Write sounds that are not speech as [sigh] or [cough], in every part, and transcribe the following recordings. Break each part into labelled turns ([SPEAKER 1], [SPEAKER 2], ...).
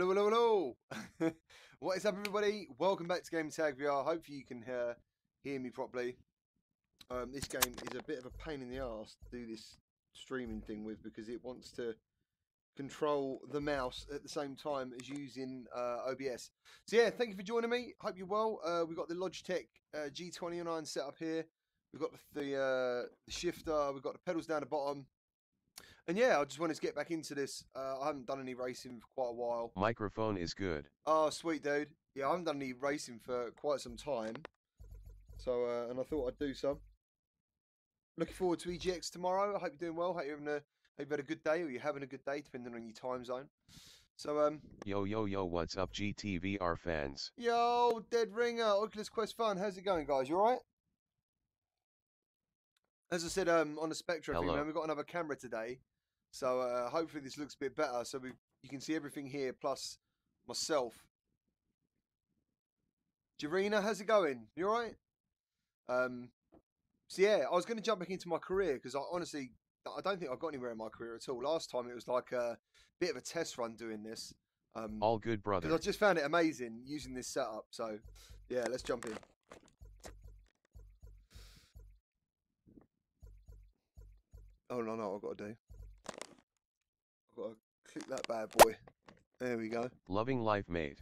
[SPEAKER 1] Hello, hello, hello. [laughs] what is up, everybody? Welcome back to Gamertag VR. Hopefully, you can uh, hear me properly. Um, this game is a bit of a pain in the ass to do this streaming thing with because it wants to control the mouse at the same time as using uh, OBS. So yeah, thank you for joining me. Hope you're well. Uh, we've got the Logitech uh, G29 set up here. We've got the, uh, the shifter. We've got the pedals down the bottom. And yeah, I just wanted to get back into this. Uh, I haven't done any racing for quite a while.
[SPEAKER 2] Microphone is good.
[SPEAKER 1] Oh, sweet dude. Yeah, I haven't done any racing for quite some time. So, uh, and I thought I'd do some. Looking forward to EGX tomorrow. I hope you're doing well. Hope you're having a, hope you've had a good day or you're having a good day, depending on your time zone. So, um,
[SPEAKER 2] Yo yo yo, what's up GTVR fans?
[SPEAKER 1] yo, Dead Ringer, Oculus Quest Fun. How's it going, guys? You alright? As I said, um, on the Spectra thing, man, we've got another camera today. So, uh, hopefully this looks a bit better. So we, you can see everything here, plus myself. Jarina, how's it going? You alright? Um, so yeah, I was going to jump back into my career because I honestly, I don't think I got anywhere in my career at all. Last time it was like a bit of a test run doing this. Um,
[SPEAKER 2] All good brother. because.
[SPEAKER 1] I just found it amazing using this setup. So, yeah, let's jump in. Oh no, no, I've got to do. I've got to click that bad boy. There we go.
[SPEAKER 2] Loving life mate.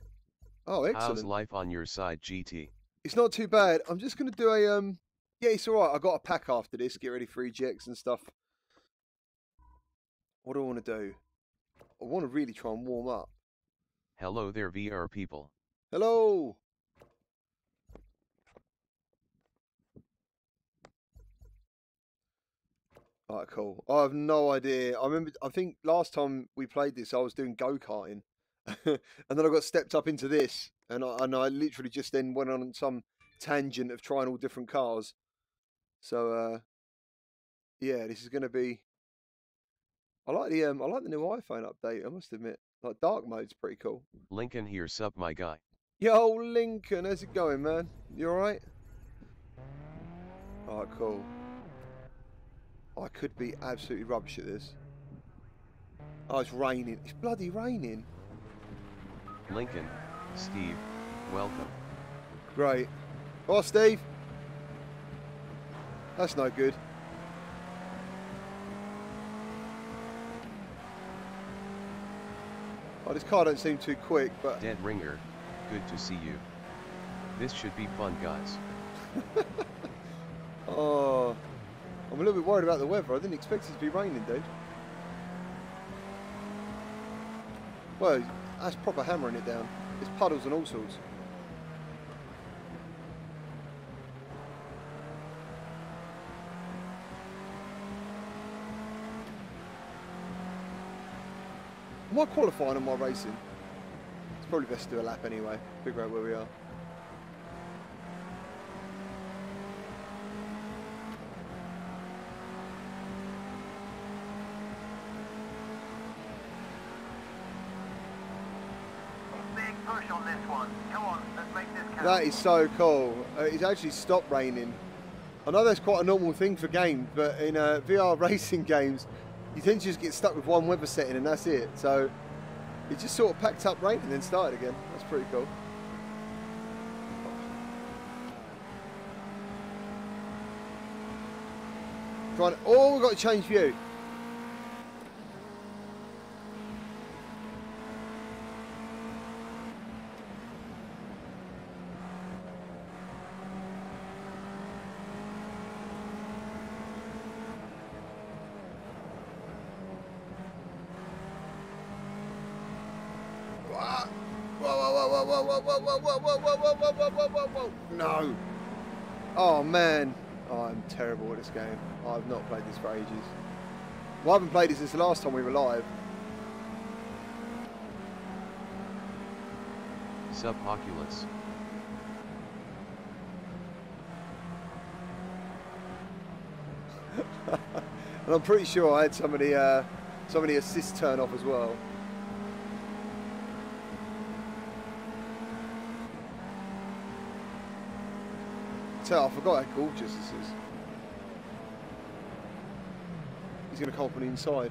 [SPEAKER 1] Oh, excellent.
[SPEAKER 2] How's life on your side GT?
[SPEAKER 1] It's not too bad. I'm just gonna do a um. Yeah, it's all right. I got a pack after this. Get ready for EGX and stuff. What do I want to do? I want to really try and warm up.
[SPEAKER 2] Hello there VR people.
[SPEAKER 1] Hello. Alright, cool. I have no idea. I remember, I think last time we played this, I was doing go karting, [laughs] and then I got stepped up into this, and I, and I literally just then went on some tangent of trying all different cars. So, uh, yeah, this is going to be. I like the um, I like the new iPhone update. I must admit, like dark mode's pretty cool.
[SPEAKER 2] Lincoln here sup my guy.
[SPEAKER 1] Yo, Lincoln, how's it going, man? You alright? Alright, cool. I could be absolutely rubbish at this. Oh, it's raining. It's bloody raining.
[SPEAKER 2] Lincoln, Steve, welcome.
[SPEAKER 1] Great. Oh, Steve. That's no good. Oh, this car don't seem too quick, but
[SPEAKER 2] Dead Ringer, good to see you. This should be fun guys. [laughs]
[SPEAKER 1] Oh, I'm a little bit worried about the weather. I didn't expect it to be raining, dude. Well, that's proper hammering it down. It's puddles and all sorts. Am I qualifying on my racing? It's probably best to do a lap anyway. Figure out where we are.
[SPEAKER 3] Big push on this one. Come on, let's make this count.
[SPEAKER 1] That is so cool. Uh, it's actually stopped raining. I know that's quite a normal thing for games, but in uh, VR [laughs] racing games, you tend to just get stuck with one weather setting and that's it. So it just sort of packed up rain and then started again. That's pretty cool. To, oh, we've got to change view. Whoa, whoa, whoa, whoa, whoa, whoa, whoa, whoa, whoa, whoa, whoa, whoa, whoa, whoa, whoa, whoa. No. Oh, man. Oh, I'm terrible at this game. I've not played this for ages. Well, I haven't played it since the last time we were live.
[SPEAKER 2] Sub Oculus.
[SPEAKER 1] and I'm pretty sure I had somebody, of the, uh, some of the assists turn off as well. I forgot how gorgeous this is. He's going to call from the inside.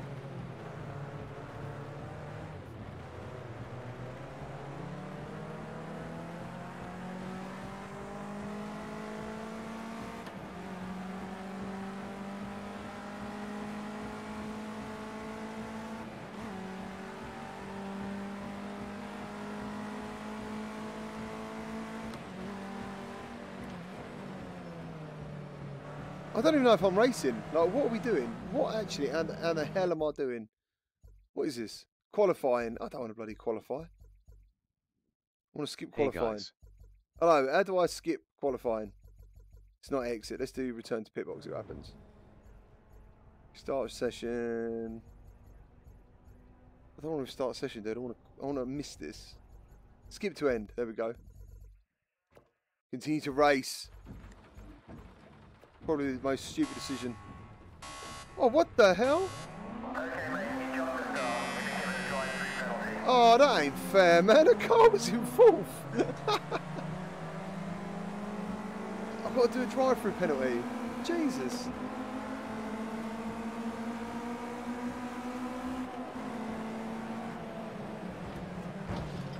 [SPEAKER 1] I don't even know if I'm racing. Like, what are we doing? What actually? And how the hell am I doing? What is this? Qualifying? I don't want to bloody qualify. I want to skip qualifying.
[SPEAKER 2] guys,
[SPEAKER 1] Hello, how do I skip qualifying? It's not exit. Let's do return to pit box. See what happens. Start session. I don't want to start session, dude. I want to. I want to miss this. Skip to end. There we go. Continue to race. Probably the most stupid decision. Oh, what the hell? Oh, that ain't fair, man. The car was in fourth. [laughs] I've got to do a drive-through penalty. Jesus.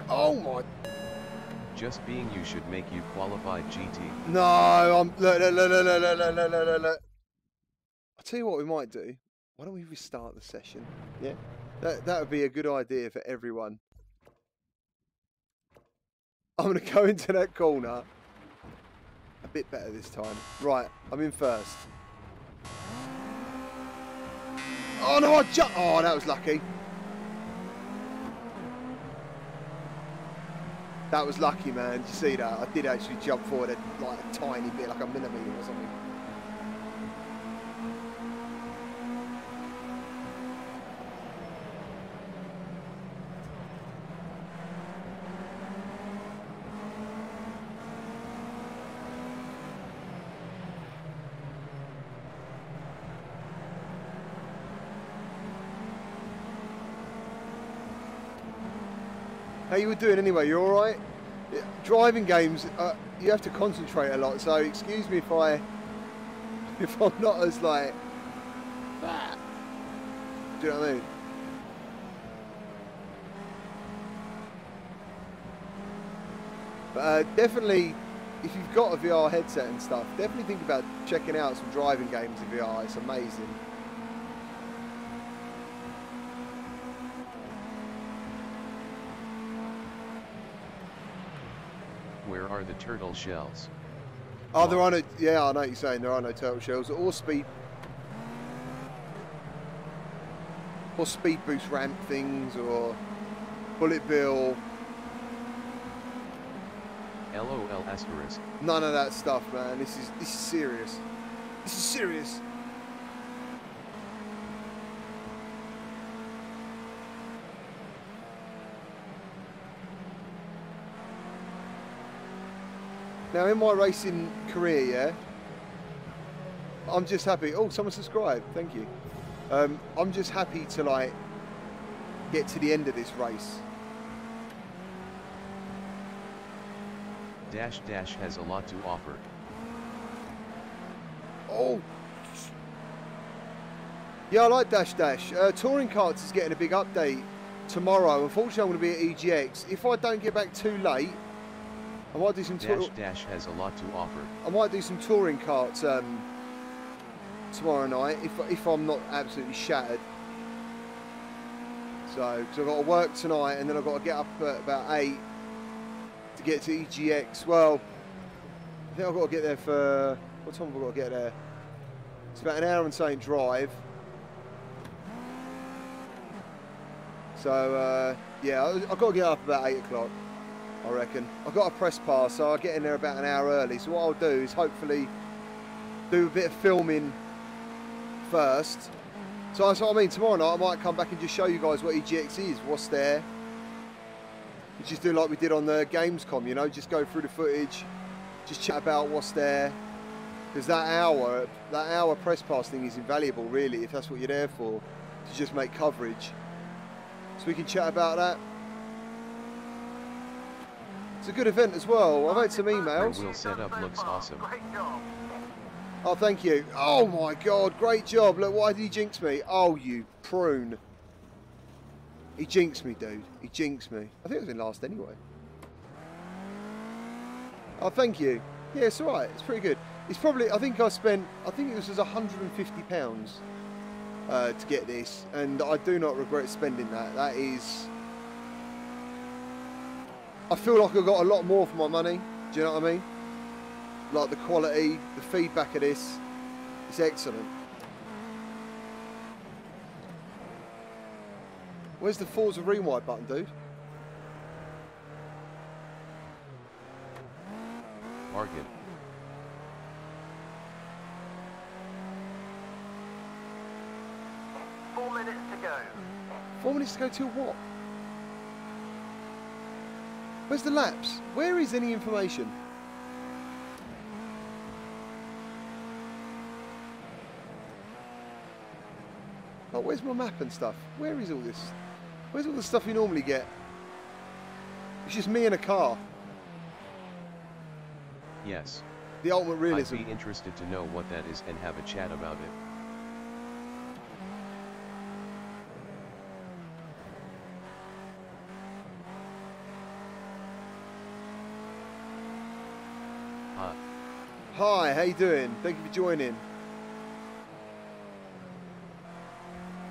[SPEAKER 1] Oh my!
[SPEAKER 2] Just being you should make you qualified GT.
[SPEAKER 1] No, I'm look, look, look, look, look, look, look, look, look. I'll tell you what we might do. Why don't we restart the session? Yeah, that that would be a good idea for everyone. I'm gonna [laughs] go into that corner. A bit better this time. Right, I'm in first. Oh no, I jumped. Oh, that was lucky. That was lucky, man. Did you see that? I did actually jump forward a, like a tiny bit, like a millimetre or something. You were doing anyway? You all right? Driving games, uh, you have to concentrate a lot. So excuse me if I, [laughs] if I'm not as like, that. Do you know what I mean? But uh, definitely, if you've got a VR headset and stuff, definitely think about checking out some driving games in VR. It's amazing.
[SPEAKER 2] Where are the turtle shells?
[SPEAKER 1] Oh, there are no. Yeah, I know what you're saying. There are no turtle shells or speed or speed boost ramp things or bullet bill.
[SPEAKER 2] LOL asterisk.
[SPEAKER 1] None of that stuff, man. This is this is serious. This is serious. Now, in my racing career, yeah, I'm just happy. Oh, someone subscribed. Thank you. Um, I'm just happy to like get to the end of this race.
[SPEAKER 2] Dash Dash has a lot to offer.
[SPEAKER 1] Oh. Yeah, I like Dash Dash. Uh, Touring Karts is getting a big update tomorrow. Unfortunately, I'm going to be at EGX. If I don't get back too late, I might do some
[SPEAKER 2] Dash Dash has a lot to offer.
[SPEAKER 1] I might do some touring karts um, tomorrow night if if I'm not absolutely shattered. So, because I've got to work tonight and then I've got to get up at about eight to get to EGX. Well, I think I've got to get there for what time have I got to get there? It's about an hour and something drive. So uh, yeah, I've got to get up about eight o'clock. I reckon. I've got a press pass, so I'll get in there about an hour early. So what I'll do is hopefully do a bit of filming first. So that's what I mean. Tomorrow night I might come back and just show you guys what EGX is, what's there. Just do like we did on the Gamescom, you know, just go through the footage, just chat about what's there. Because that hour, that hour press pass thing is invaluable, really, if that's what you're there for, to just make coverage. So we can chat about that. It's a good event as well. I've had some emails.
[SPEAKER 2] wheel setup looks awesome.
[SPEAKER 1] Oh, thank you. Oh my God, great job. Look, why did he jinx me? Oh, you prune. He jinxed me, dude. He jinxed me. I think it was in last anyway. Oh, thank you. Yeah, it's all right. It's pretty good. It's probably. I think I spent. I think it was just 150 pounds uh, to get this, and I do not regret spending that. That is. I feel like I got a lot more for my money. Do you know what I mean? like the quality, the feedback of this. It's excellent. Where's the Forza Rewind button, dude?
[SPEAKER 2] Bargain.
[SPEAKER 3] Four minutes to go.
[SPEAKER 1] Four minutes to go till what? Where's the laps? Where is any information? Oh, where's my map and stuff? Where is all this? Where's all the stuff you normally get? It's just me in a car.
[SPEAKER 2] Yes.
[SPEAKER 1] The ultimate realism.
[SPEAKER 2] I'd be interested to know what that is and have a chat about it.
[SPEAKER 1] Hi, how you doing? Thank you for joining.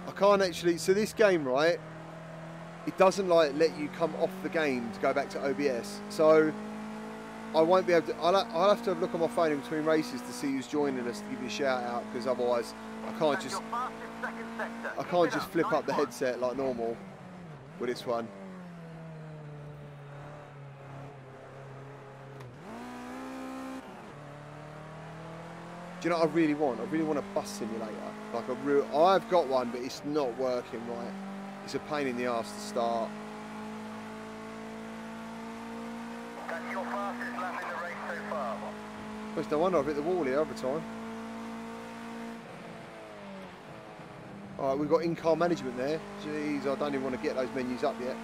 [SPEAKER 1] I can't actually. So this game, right? It doesn't like let you come off the game to go back to OBS. So I won't be able to. I'll, I'll have to look on my phone in between races to see who's joining us to give you a shout out because otherwise I can't just.
[SPEAKER 3] your fastest second sector.
[SPEAKER 1] I can't just flip up the headset like normal with this one. You know what I really want? I really want a bus simulator. Like a real. I've got one, but it's not working right. It's a pain in the ass to start.
[SPEAKER 3] That's your fastest lap in the race so far.
[SPEAKER 1] It's no wonder I've hit the wall here every time. Alright, we've got in-car management there. Jeez, I don't even want to get those menus up yet.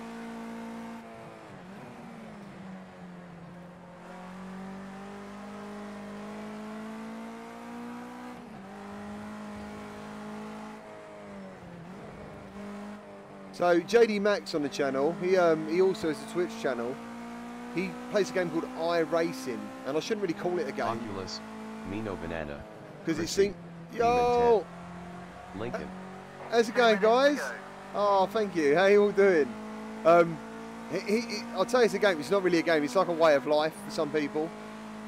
[SPEAKER 1] So JD Max on the channel. He um he also has a Twitch channel. He plays a game called iRacing, and I shouldn't really call it a game
[SPEAKER 2] Oculus, Mino Banana,
[SPEAKER 1] because it
[SPEAKER 2] Chrissy,
[SPEAKER 1] seems. Yo,
[SPEAKER 2] Lincoln.
[SPEAKER 1] how's it going, guys? Oh, thank you. How you all doing? Um, he, he, he- I'll tell you, it's a game. It's not really a game. It's like a way of life for some people.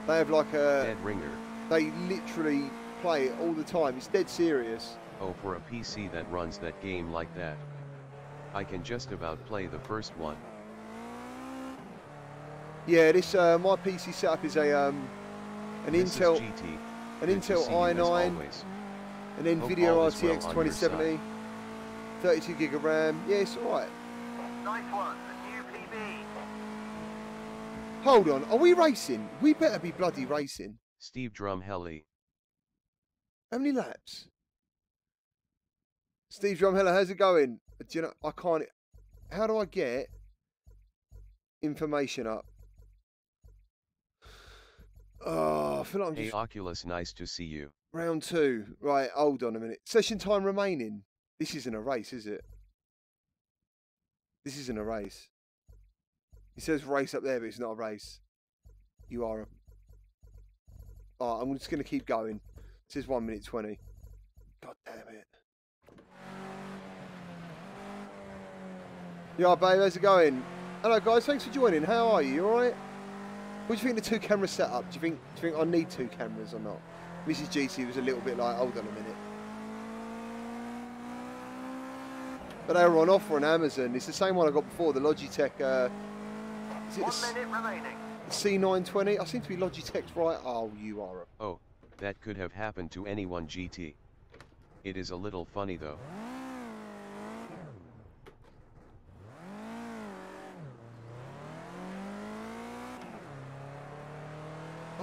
[SPEAKER 1] They have like a.
[SPEAKER 2] Dead Ringer.
[SPEAKER 1] They literally play it all the time. It's dead serious.
[SPEAKER 2] Oh, for a PC that runs that game like that. I can just about play the first one.
[SPEAKER 1] Yeah, this uh, my PC setup is a um, an
[SPEAKER 2] This
[SPEAKER 1] Intel
[SPEAKER 2] GT.
[SPEAKER 1] an
[SPEAKER 2] Good
[SPEAKER 1] Intel
[SPEAKER 2] see you as
[SPEAKER 1] i9,
[SPEAKER 2] always.
[SPEAKER 1] an Nvidia
[SPEAKER 2] all is well
[SPEAKER 1] RTX
[SPEAKER 2] on
[SPEAKER 1] 2070, 32 gig of RAM. Yeah, it's all right.
[SPEAKER 3] Nice one. A new PB.
[SPEAKER 1] Hold on, are we racing? We better be bloody racing.
[SPEAKER 2] Steve Drumhelly.
[SPEAKER 1] How many laps? Steve Drumheller, how's it going? Do you know, I can't. How do I get information up? [sighs] Oh, I feel like I'm
[SPEAKER 2] Hey
[SPEAKER 1] just
[SPEAKER 2] Oculus, nice to see you.
[SPEAKER 1] round two. Right, hold on a minute. Session time remaining. This isn't a race, is it? This isn't a race. It says race up there, but it's not a race. You are a. Oh, I'm just going to keep going. This is 1 minute 20. God damn it. Yeah, babe, how's it going? Hello, guys. Thanks for joining. How are you? You alright? What do you think the two camera setup? Do you think do you think I need two cameras or not? Mrs. GT was a little bit like, hold on a minute. But they were on offer on Amazon. It's the same one I got before, the Logitech. Uh, is it the
[SPEAKER 3] One
[SPEAKER 1] S-
[SPEAKER 3] minute remaining.
[SPEAKER 1] C920? I seem to be Logitech's right. Oh, you are. A...
[SPEAKER 2] Oh, that could have happened to anyone GT. It is a little funny though.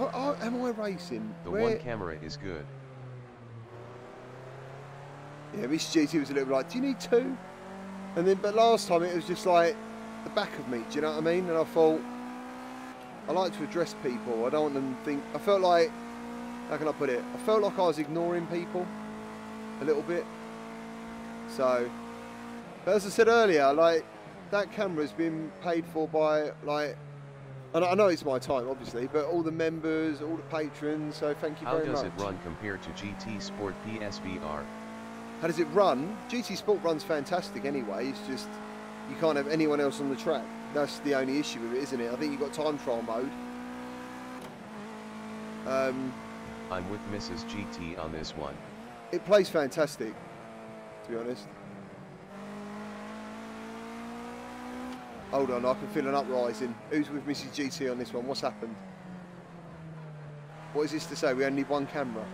[SPEAKER 1] Am I racing?
[SPEAKER 2] The
[SPEAKER 1] Where...
[SPEAKER 2] one camera is good.
[SPEAKER 1] Yeah, Mrs. GT was a little bit like, do you need two? And then, but last time it was just like the back of me. Do you know what I mean? And I thought I like to address people. I don't want them to think. I felt like how can I put it? I felt like I was ignoring people a little bit. So, but as I said earlier, like that camera's been paid for by like. And I know it's my time, obviously, but all the members, all the patrons. So thank you
[SPEAKER 2] How
[SPEAKER 1] very much.
[SPEAKER 2] How does it run compared to GT Sport PSVR?
[SPEAKER 1] How does it run? GT Sport runs fantastic anyway. It's just you can't have anyone else on the track. That's the only issue with it, isn't it? I think you've got time trial mode. Um,
[SPEAKER 2] I'm with Mrs. GT on this one.
[SPEAKER 1] It plays fantastic, to be honest. Hold on, I can feel an uprising. Who's with Mrs. GT on this one? What's happened? What is this to say? We only need one camera.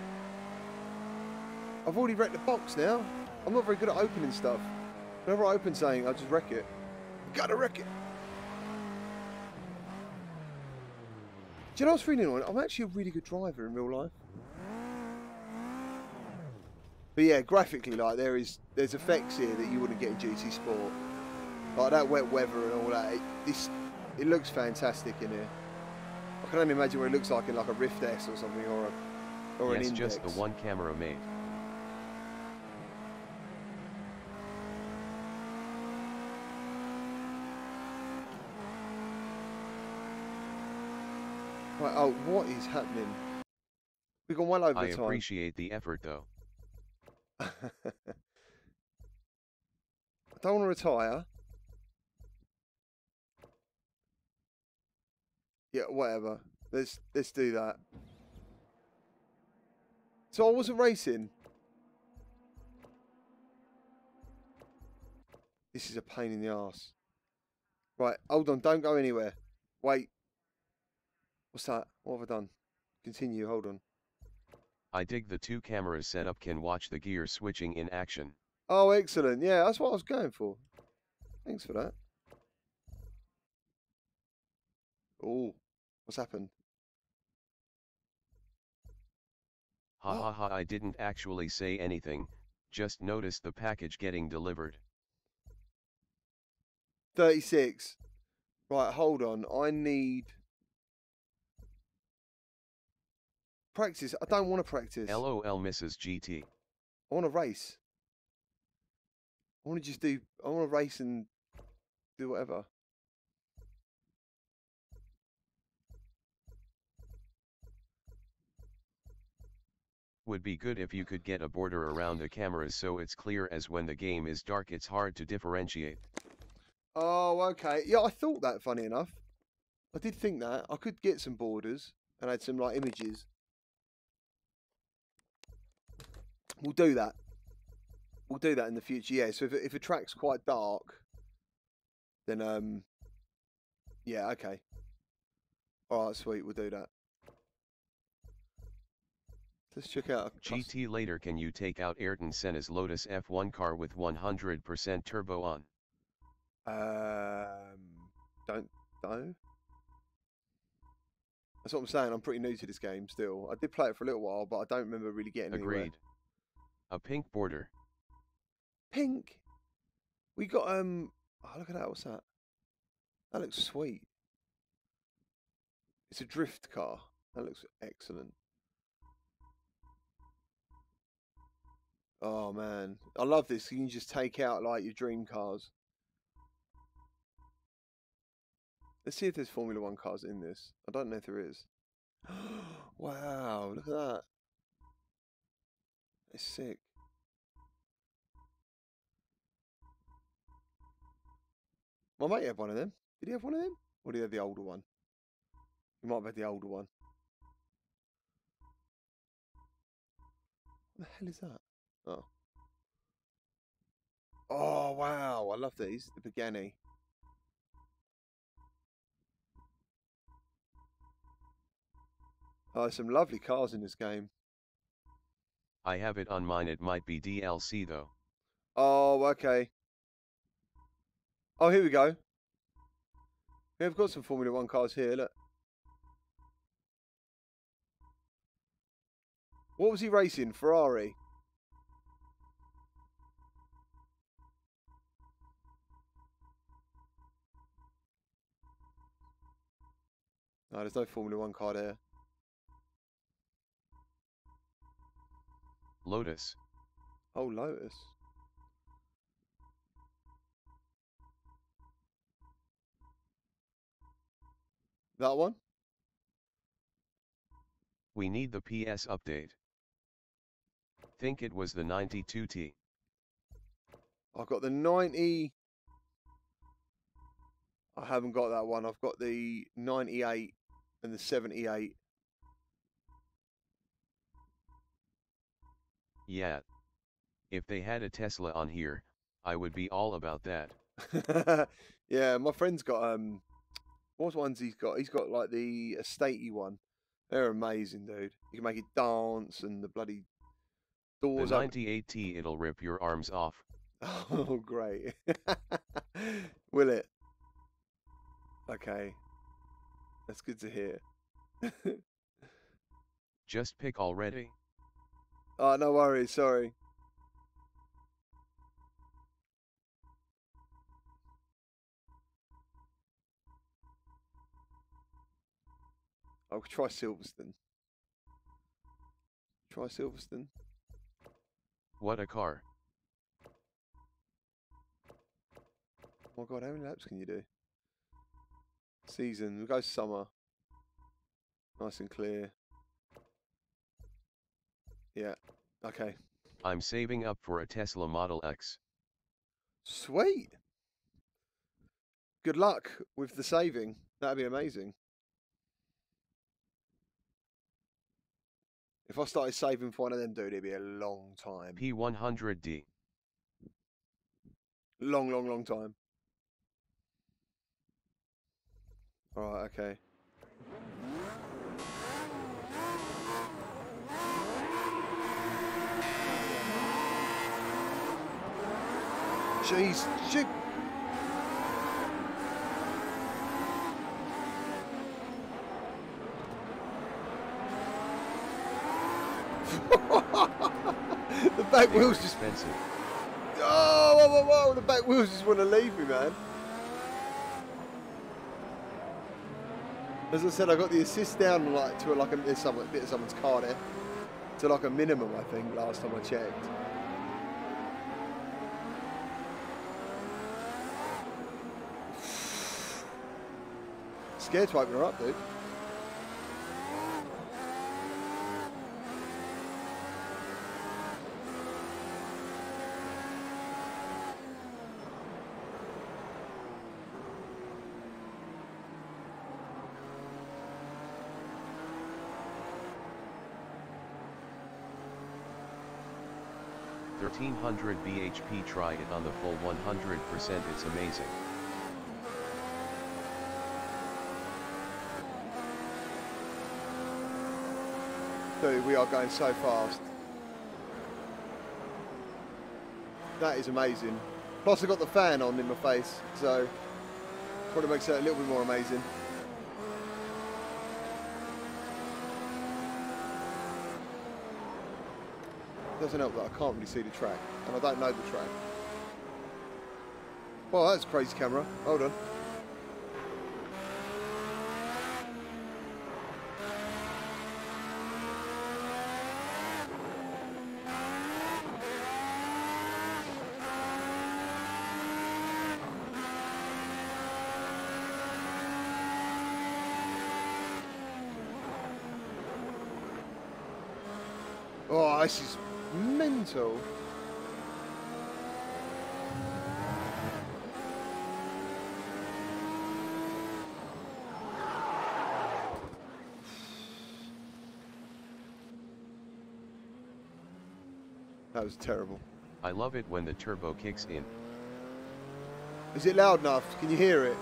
[SPEAKER 1] I've already wrecked the box now. I'm not very good at opening stuff. Whenever I open something, I just wreck it. Gotta wreck it. Do you know what's really annoying? I'm actually a really good driver in real life. But yeah, graphically, like there is, there's effects here that you wouldn't get in GT Sport, like that wet weather and all that. It, this, it looks fantastic in here. I can only imagine what it looks like in like a Rift S or something, or a, or
[SPEAKER 2] yes,
[SPEAKER 1] an
[SPEAKER 2] just the one camera made.
[SPEAKER 1] Right, oh, what is happening? We've gone well over
[SPEAKER 2] I
[SPEAKER 1] the time.
[SPEAKER 2] appreciate the effort though. [laughs]
[SPEAKER 1] I don't want to retire. Yeah, whatever. Let's let's do that. So I wasn't racing. This is a pain in the ass. Right, hold on, don't go anywhere. Wait. What's that? What have I done? Continue, hold on.
[SPEAKER 2] I dig the two cameras setup can watch the gear switching in action.
[SPEAKER 1] Oh, excellent. Yeah, that's what I was going for. Thanks for that. Oh, what's happened?
[SPEAKER 2] Ha ha ha I didn't actually say anything, just noticed the package getting delivered.
[SPEAKER 1] 36. Right, hold on. I need practice. I don't want to practice.
[SPEAKER 2] LOL Mrs. GT.
[SPEAKER 1] I want to race. I want to just do. I want to race and do whatever.
[SPEAKER 2] Would be good if you could get a border around the cameras so it's clear as when the game is dark it's hard to differentiate.
[SPEAKER 1] Oh, okay. Yeah, I thought that. Funny enough, I did think that I could get some borders and add some like images. We'll do that. We'll do that in the future. Yeah. So if if a track's quite dark, then um, yeah, okay. All right, sweet. We'll do that. Let's check out.
[SPEAKER 2] GT later can you take out Ayrton Senna's Lotus F1 car with 100% turbo on?
[SPEAKER 1] Um, don't know. That's what I'm saying. I'm pretty new to this game still. I did play it for a little while, but I don't remember really getting anywhere.
[SPEAKER 2] Agreed. A pink border.
[SPEAKER 1] Pink. We got um. Oh, look at that. What's that? That looks sweet. It's a drift car. That looks excellent. Oh man, I love this. You can just take out like your dream cars. Let's see if there's Formula One cars in this. I don't know if there is. [gasps] wow, look at that. It's sick. My mate had one of them. Did he have one of them? Or did he have the older one? He might have had the older one. What the hell is that? Oh. Oh, wow. I love these. The Pagani. Oh, there's some lovely cars in this game.
[SPEAKER 2] I have it on mine it might be DLC though.
[SPEAKER 1] Oh, okay. Oh, here we go. Yeah, we've got some Formula One cars here. Look. What was he racing? Ferrari. No, there's no Formula One car there.
[SPEAKER 2] Lotus.
[SPEAKER 1] Oh, Lotus. That one?
[SPEAKER 2] We need the PS update. Think it was the 92T.
[SPEAKER 1] I've got the 90. I haven't got that one. I've got the 98 and the 78.
[SPEAKER 2] Yeah. If they had a Tesla on here, I would be all about that. [laughs]
[SPEAKER 1] yeah, my friend's got um, what ones he's got? He's got like the estatey one. They're amazing, dude. You can make it dance and the bloody doors open.
[SPEAKER 2] 98T it'll rip your arms off. [laughs]
[SPEAKER 1] Oh, great. [laughs] Will it? Okay. That's good to hear.
[SPEAKER 2] Just pick already?
[SPEAKER 1] oh, no worries. Sorry. I'll try Silverstone. Try Silverstone.
[SPEAKER 2] What a car.
[SPEAKER 1] Oh my god, how many laps can you do? Season, we'll go summer. Nice and clear. Yeah, okay.
[SPEAKER 2] I'm saving up for a Tesla Model X.
[SPEAKER 1] Sweet. Good luck with the saving. That'd be amazing. If I started saving for one of them, dude, it'd be a long time.
[SPEAKER 2] P100D.
[SPEAKER 1] Long, long, long time. Alright, okay. Jeez, shit. [laughs] the back wheels just
[SPEAKER 2] expensive.
[SPEAKER 1] Oh, whoa, whoa, whoa! The back wheels just want to leave me, man. As I said, I got the assist down like to like a there's some, bit of someone's car there to like a minimum, I think. Last time I checked. [sighs] Scared to open her up, dude.
[SPEAKER 2] Thirteen hundred bhp try it on the full 100% it's amazing.
[SPEAKER 1] Dude, we are going so fast. That is amazing. Plus, I got the fan on in my face, so probably makes it a little bit more amazing. Doesn't help that I can't really see the track, and I don't know the track. Well, that's crazy camera. Hold on. Oh, this is mental. That was terrible.
[SPEAKER 2] I love it when the turbo kicks in.
[SPEAKER 1] Is it loud enough? Can you hear it?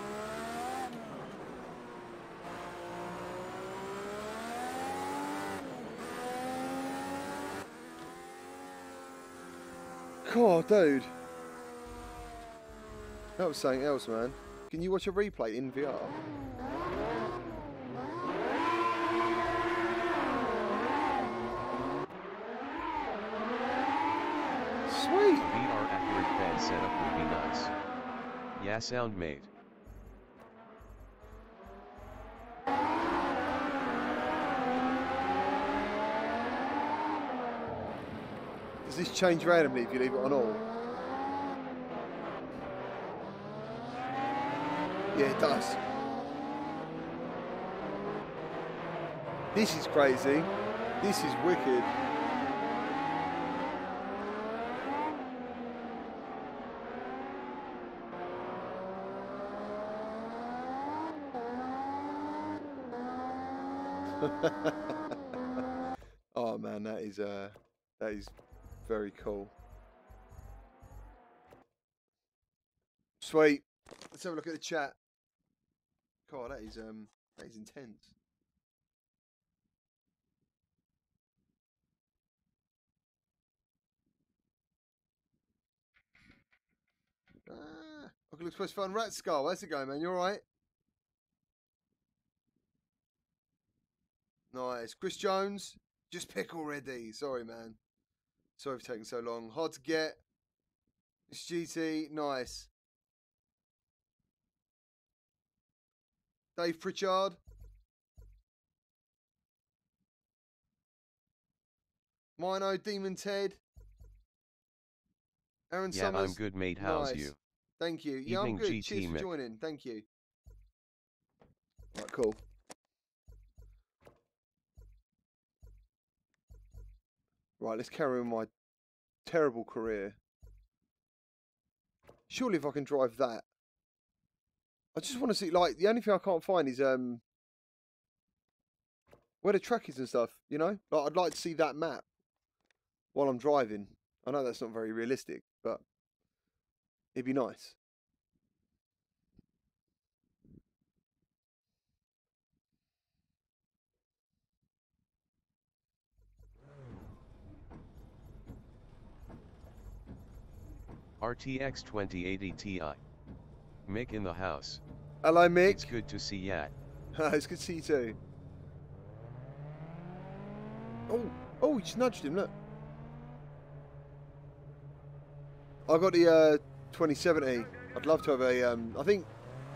[SPEAKER 1] God, dude. That was something else, man. Can you watch a replay in VR? Sweet.
[SPEAKER 2] VR setup would be nice. Yeah sound mate.
[SPEAKER 1] Does this change randomly if you leave it on all? Yeah, it does. This is crazy. This is wicked. [laughs] oh man, that is uh, that is Very cool. Sweet. Let's have a look at the chat. God, that is um that is intense. Ah, look supposed to Rat Skull. How's it going, man? You alright? Nice. Chris Jones, just pick already. Sorry, man. Sorry for taking so long. Hard to get. It's GT, nice. Dave Pritchard. Mino, Demon Ted. Aaron
[SPEAKER 2] Yeah,
[SPEAKER 1] Summers.
[SPEAKER 2] I'm good, mate. How's
[SPEAKER 1] Nice.
[SPEAKER 2] you?
[SPEAKER 1] Thank you. Yeah, I'm good.
[SPEAKER 2] GT
[SPEAKER 1] Cheers for joining. Thank you. Right, cool. Right, let's carry on my terrible career. Surely if I can drive that. I just want to see, like, the only thing I can't find is um where the track is and stuff, you know? Like, I'd like to see that map while I'm driving. I know that's not very realistic, but it'd be nice.
[SPEAKER 2] RTX 2080 Ti. Mick in the house.
[SPEAKER 1] Hello, Mick.
[SPEAKER 2] It's good to see ya. [laughs]
[SPEAKER 1] it's good to see you too. Oh, oh, you just nudged him, look. I got the uh, 2070. I'd love to have a, um, I think,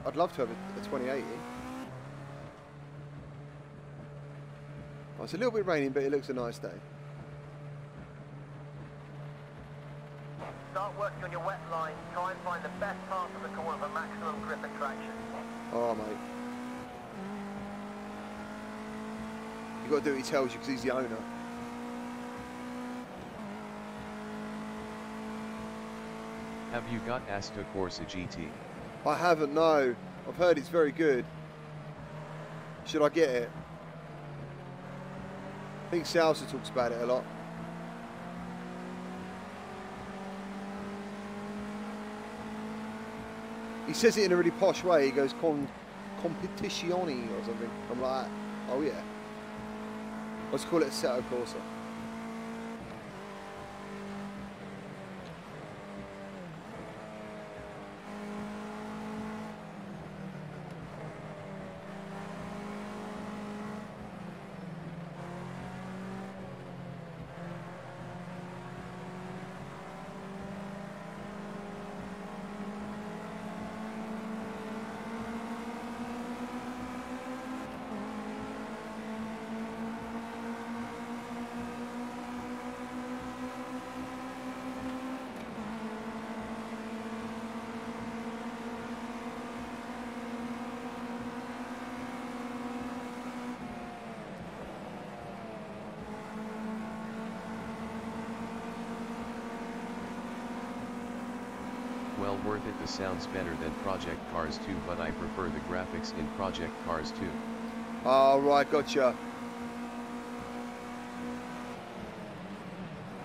[SPEAKER 1] I'd love to have a, a 2080. Oh, it's a little bit raining, but it looks a nice day.
[SPEAKER 3] Start working on your wet line. Try and find the best part of the corner for maximum grip and traction.
[SPEAKER 1] Oh, mate. You've got to do what he tells you because he's the owner.
[SPEAKER 2] Have you got Assetto Corsa GT?
[SPEAKER 1] I haven't, no. I've heard it's very good. Should I get it? I think Salsa talks about it a lot. He says it in a really posh way. He goes con Competizione or something. I'm like, oh yeah. Let's call it Assetto Corsa.
[SPEAKER 2] Worth it this sounds better than Project Cars 2 but I prefer the graphics in Project Cars 2.
[SPEAKER 1] Alright, gotcha.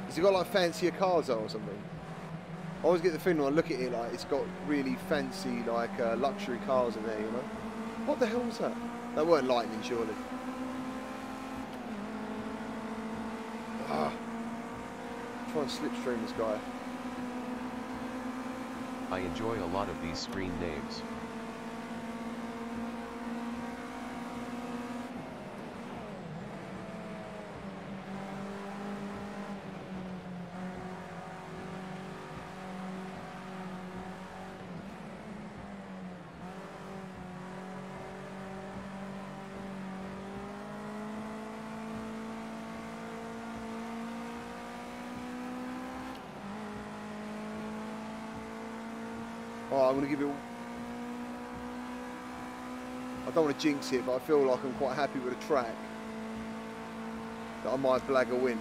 [SPEAKER 1] Has it got like fancier cars or something? I always get the feeling when I look at it like it's got really fancy like uh, luxury cars in there, you know? What the hell was that? That weren't lightning, surely. Ah. Try and slipstream this guy.
[SPEAKER 2] I enjoy a lot of these screen names.
[SPEAKER 1] Oh, I'm going to give it... I don't want to jinx it, but I feel like I'm quite happy with the track. That I might blag a win.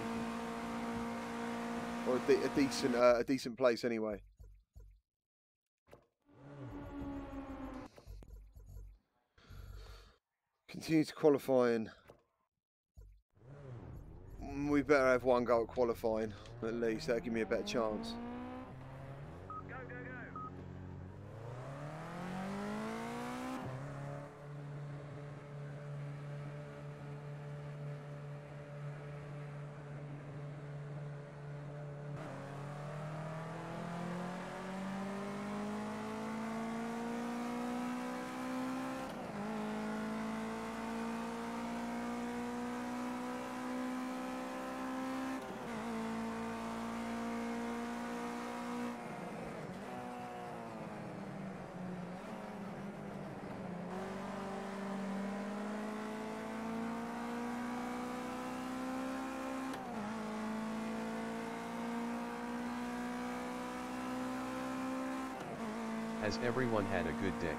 [SPEAKER 1] Or a, de- a decent, uh, a decent place anyway. Continue to qualifying. Mm, We better have one go at qualifying, at least. That'll give me a better chance.
[SPEAKER 2] Everyone had a good day?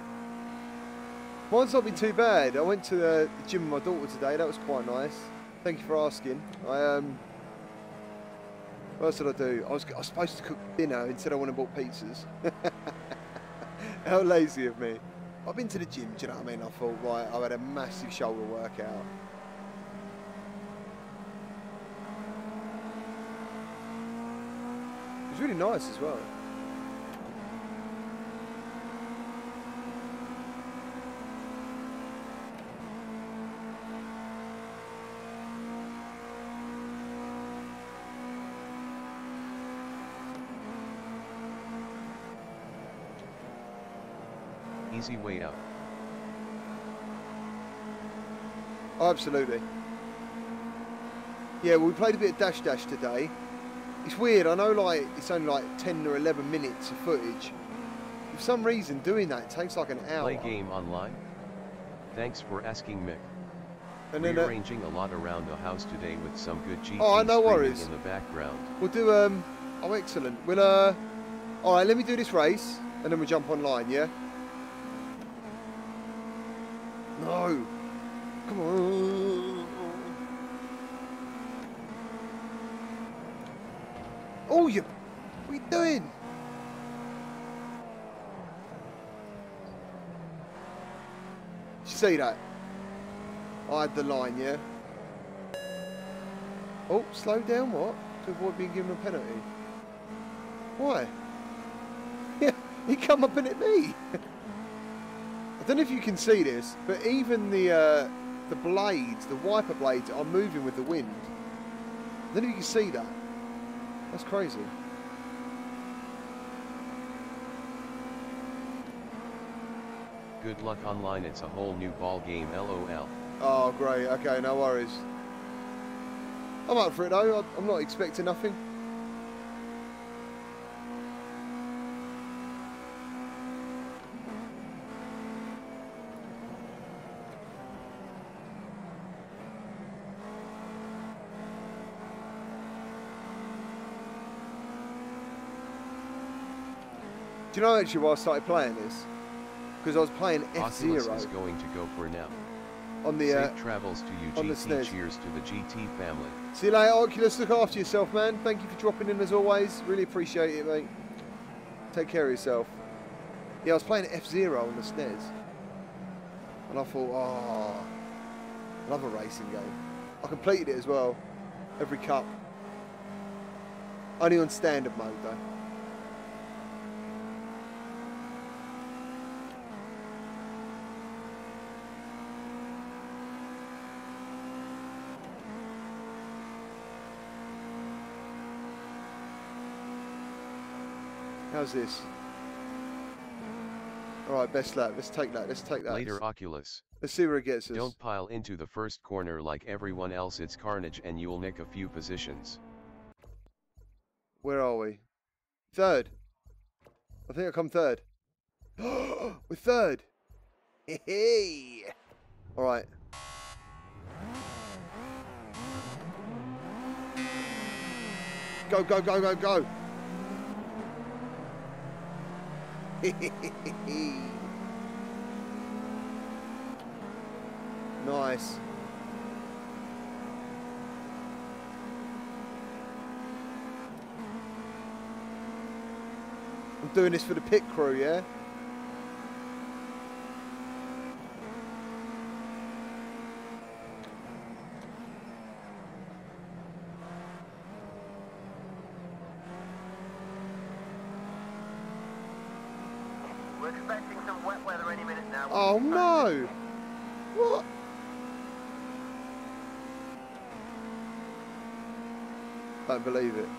[SPEAKER 1] Mine's not been too bad. I went to the gym with my daughter today. That was quite nice. Thank you for asking. I um. What else did I do? I was, I was supposed to cook dinner instead I went and bought pizzas. [laughs] How lazy of me. I've been to the gym, do you know what I mean? I thought, right, I've had a massive shoulder workout. It was really nice as well.
[SPEAKER 2] Easy way out.
[SPEAKER 1] Oh, absolutely. Yeah, well, we played a bit of Dash Dash today. It's weird, I know like it's only like 10 or 11 minutes of footage. For some reason, doing that takes like an hour.
[SPEAKER 2] Play game online? Thanks for asking Mick.
[SPEAKER 1] and then uh,
[SPEAKER 2] Rearranging a lot around the house today with some good GT
[SPEAKER 1] Oh, no worries.
[SPEAKER 2] in the background.
[SPEAKER 1] we'll do, um, oh, excellent. We'll, uh, all right, let me do this race and then we'll jump online, yeah? No. Come on. Oh, you, what are you doing? You see that? I had the line, yeah? Oh, slow down, what? To avoid being given a penalty. Why? [laughs] Yeah, he come up and hit me. [laughs] I don't know if you can see this, but even the uh, the blades, the wiper blades, are moving with the wind. I don't know if you can see that. That's crazy.
[SPEAKER 2] Good luck online, it's a whole new ball game lol.
[SPEAKER 1] Oh, great. Okay, no worries. I'm up for it though. I'm not expecting nothing. Do you know actually why I started playing this? Because I was playing F
[SPEAKER 2] Oculus
[SPEAKER 1] Zero
[SPEAKER 2] is going to go for now.
[SPEAKER 1] on the. Uh,
[SPEAKER 2] Safe travels to you
[SPEAKER 1] on the
[SPEAKER 2] GT.
[SPEAKER 1] SNES.
[SPEAKER 2] Cheers to the GT family.
[SPEAKER 1] See you later, Oculus. Look after yourself, man. Thank you for dropping in as always. Really appreciate it, mate. Take care of yourself. Yeah, I was playing F Zero on the SNES, and I thought, oh, I love a racing game. I completed it as well, every cup. Only on standard mode though. How's this? All right, best lap. Let's take that. Let's take that.
[SPEAKER 2] Later Oculus.
[SPEAKER 1] Let's see where it gets us.
[SPEAKER 2] Don't pile into the first corner like everyone else it's carnage and you'll nick a few positions.
[SPEAKER 1] Where are we? Third. I think I come third. [gasps] We're third. Hey. All right. Go, go, go, go, go. [laughs] nice. I'm doing this for the pit crew, yeah?
[SPEAKER 3] expecting some wet weather any minute now.
[SPEAKER 1] Oh no! What? Don't believe it.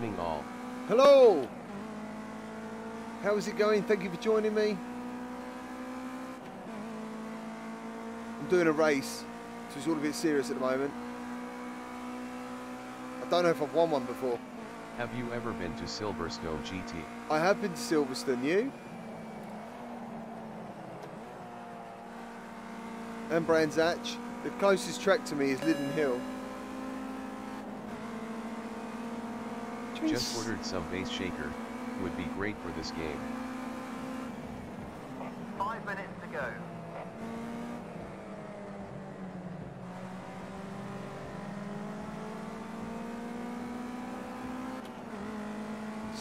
[SPEAKER 2] Evening all.
[SPEAKER 1] Hello! How is it going? Thank you for joining me. I'm doing a race, so it's all a bit serious at the moment. I don't know if I've won one before.
[SPEAKER 2] Have you ever been to Silverstone GT?
[SPEAKER 1] I have been to Silverstone, you? And Brands Hatch. The closest track to me is Lydden Hill. Do you mean
[SPEAKER 2] Just ordered some bass shaker. Would be great for this game.
[SPEAKER 3] Five minutes to go.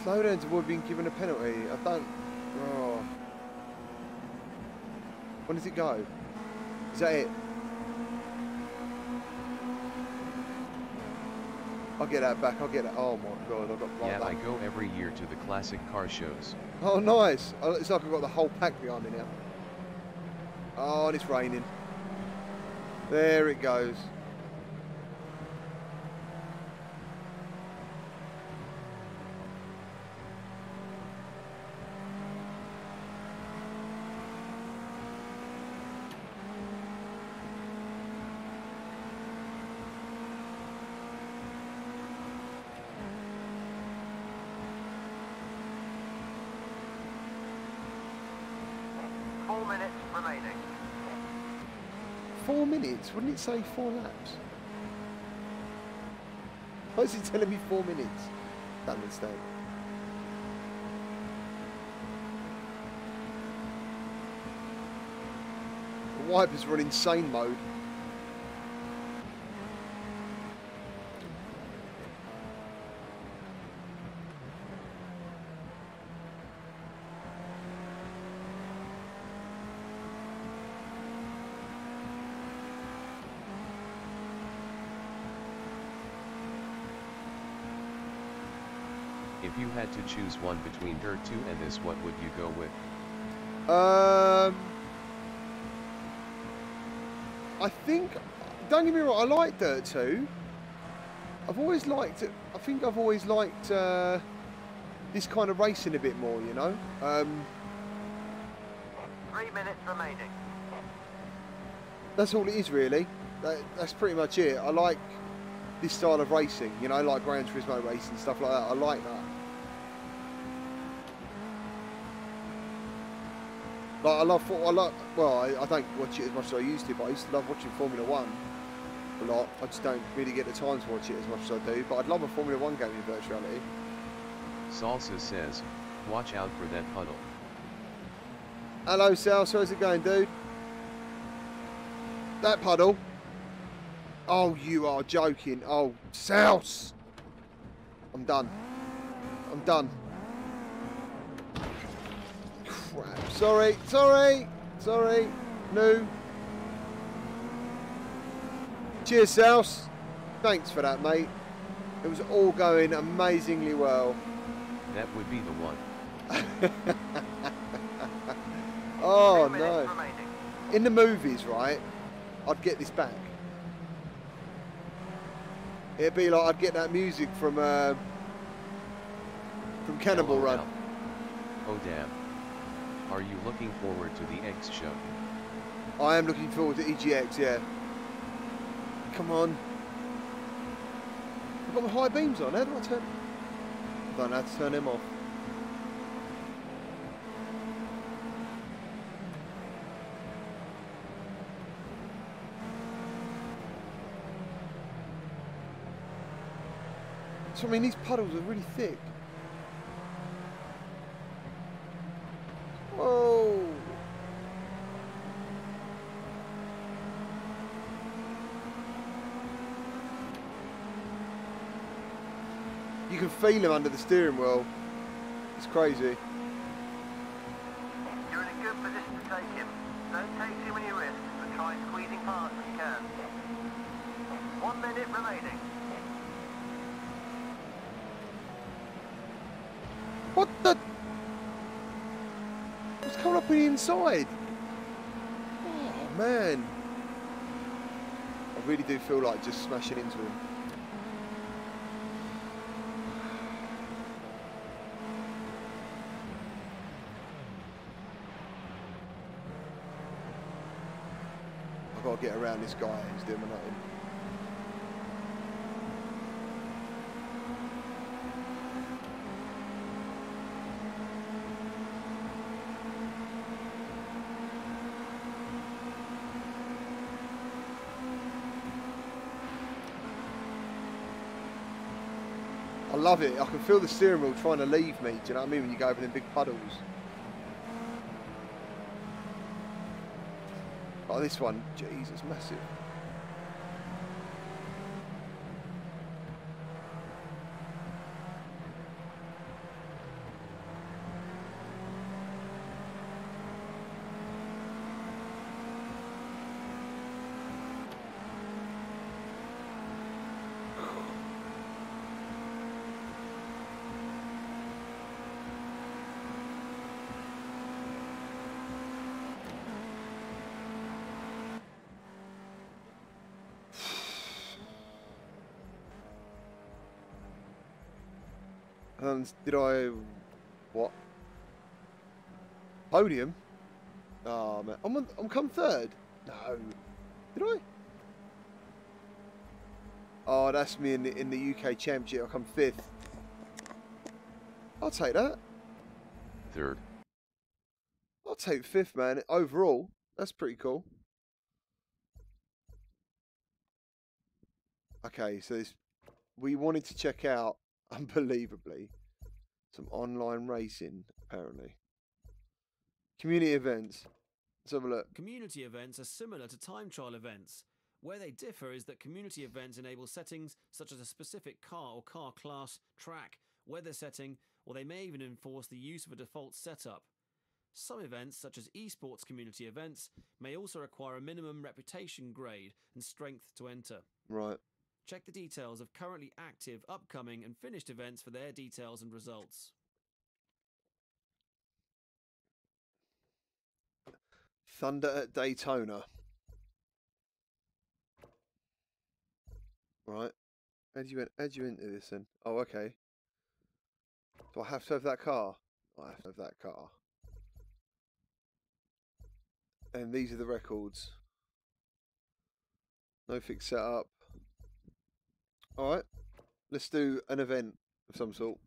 [SPEAKER 1] Slow down to avoid being given a penalty. I don't. Oh. When does it go? Is that it? I'll get that back. I'll get it. Oh my god, I've got like
[SPEAKER 2] yeah,
[SPEAKER 1] that.
[SPEAKER 2] I go every year to the classic car shows.
[SPEAKER 1] Oh, nice. Oh, It's like I've got the whole pack behind me now. Oh, and it's raining. There it goes.
[SPEAKER 3] Four minutes remaining.
[SPEAKER 1] Wouldn't it say four laps? Why is it telling me four minutes? Don't understand. The wipers run insane mode.
[SPEAKER 2] If you had to choose one between Dirt 2 and this, what would you go with?
[SPEAKER 1] Um, I think. Don't get me wrong. I like Dirt 2. I've always liked it. I think I've always liked uh, this kind of racing a bit more. You know. Um,
[SPEAKER 3] Three minutes remaining.
[SPEAKER 1] that's all it is really. That, that's pretty much it. I like this style of racing. You know, like Gran Turismo racing stuff like that. I like that. Like I love, I like. Well, I, I don't watch it as much as I used to, but I used to love watching Formula One a lot. I just don't really get the time to watch it as much as I do. But I'd love a Formula One game in virtuality.
[SPEAKER 2] Salsa says, watch out for that puddle.
[SPEAKER 1] Hello, Sal. So how's it going, dude? That puddle. Oh, you are joking. Oh, South. I'm done. I'm done. Crap. Sorry. Sorry. Sorry. No. Cheers, South. Thanks for that, mate. It was all going amazingly well.
[SPEAKER 2] That would be the one. [laughs]
[SPEAKER 1] Oh,
[SPEAKER 3] Three minutes
[SPEAKER 1] no.
[SPEAKER 3] remaining.
[SPEAKER 1] In the movies, right, I'd get this back. It'd be like I'd get that music from uh, from Cannibal
[SPEAKER 2] LOL.
[SPEAKER 1] Run.
[SPEAKER 2] Oh damn. Are you looking forward to the X show?
[SPEAKER 1] I am looking forward to EGX, yeah. Come on. I've got my high beams on. How do I turn? I don't know how to turn them off. So I mean, these puddles are really thick. Feel him under the steering wheel. It's crazy.
[SPEAKER 3] You're in a good position to take him. Don't take too many risks, but try squeezing past if you can. One minute remaining.
[SPEAKER 1] What the? What's coming up on the inside? Oh man. I really do feel like just smashing into him. I've got to get around this guy who's doing nothing. I love it. I can feel the steering wheel trying to leave me. Do you know what I mean? When you go over them big puddles. Oh, this one, Jesus, massive. And did I what? Podium? Oh man, I'm on, I'm come third. No, did I? Oh, that's me in the in the UK Championship. I come fifth. I'll take that.
[SPEAKER 2] Third.
[SPEAKER 1] I'll take fifth, man. Overall, that's pretty cool. Okay, so this, we wanted to check out, [laughs] unbelievably, some online racing, apparently. Community events. Let's have a look.
[SPEAKER 4] Community events are similar to time trial events. Where they differ is that community events enable settings such as a specific car or car class, track, weather setting, or they may even enforce the use of a default setup. Some events, such as esports community events, may also require a minimum reputation grade and strength to enter.
[SPEAKER 1] Right.
[SPEAKER 4] Check the details of currently active, upcoming, and finished events for their details and results.
[SPEAKER 1] Thunder at Daytona. Right. How do you you enter this then? Oh, okay. Do I have to have that car? I have to have that car. And these are the records. No fixed setup. Alright. Let's do an event of some sort.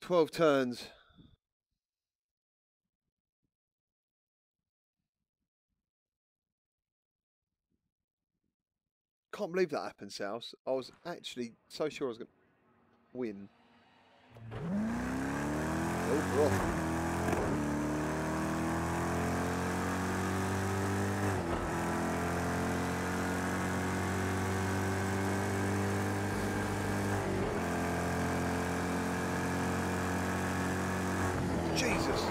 [SPEAKER 1] Twelve turns. Can't believe that happened, South. I was actually so sure I was going to win. Oh, we're off. Jesus.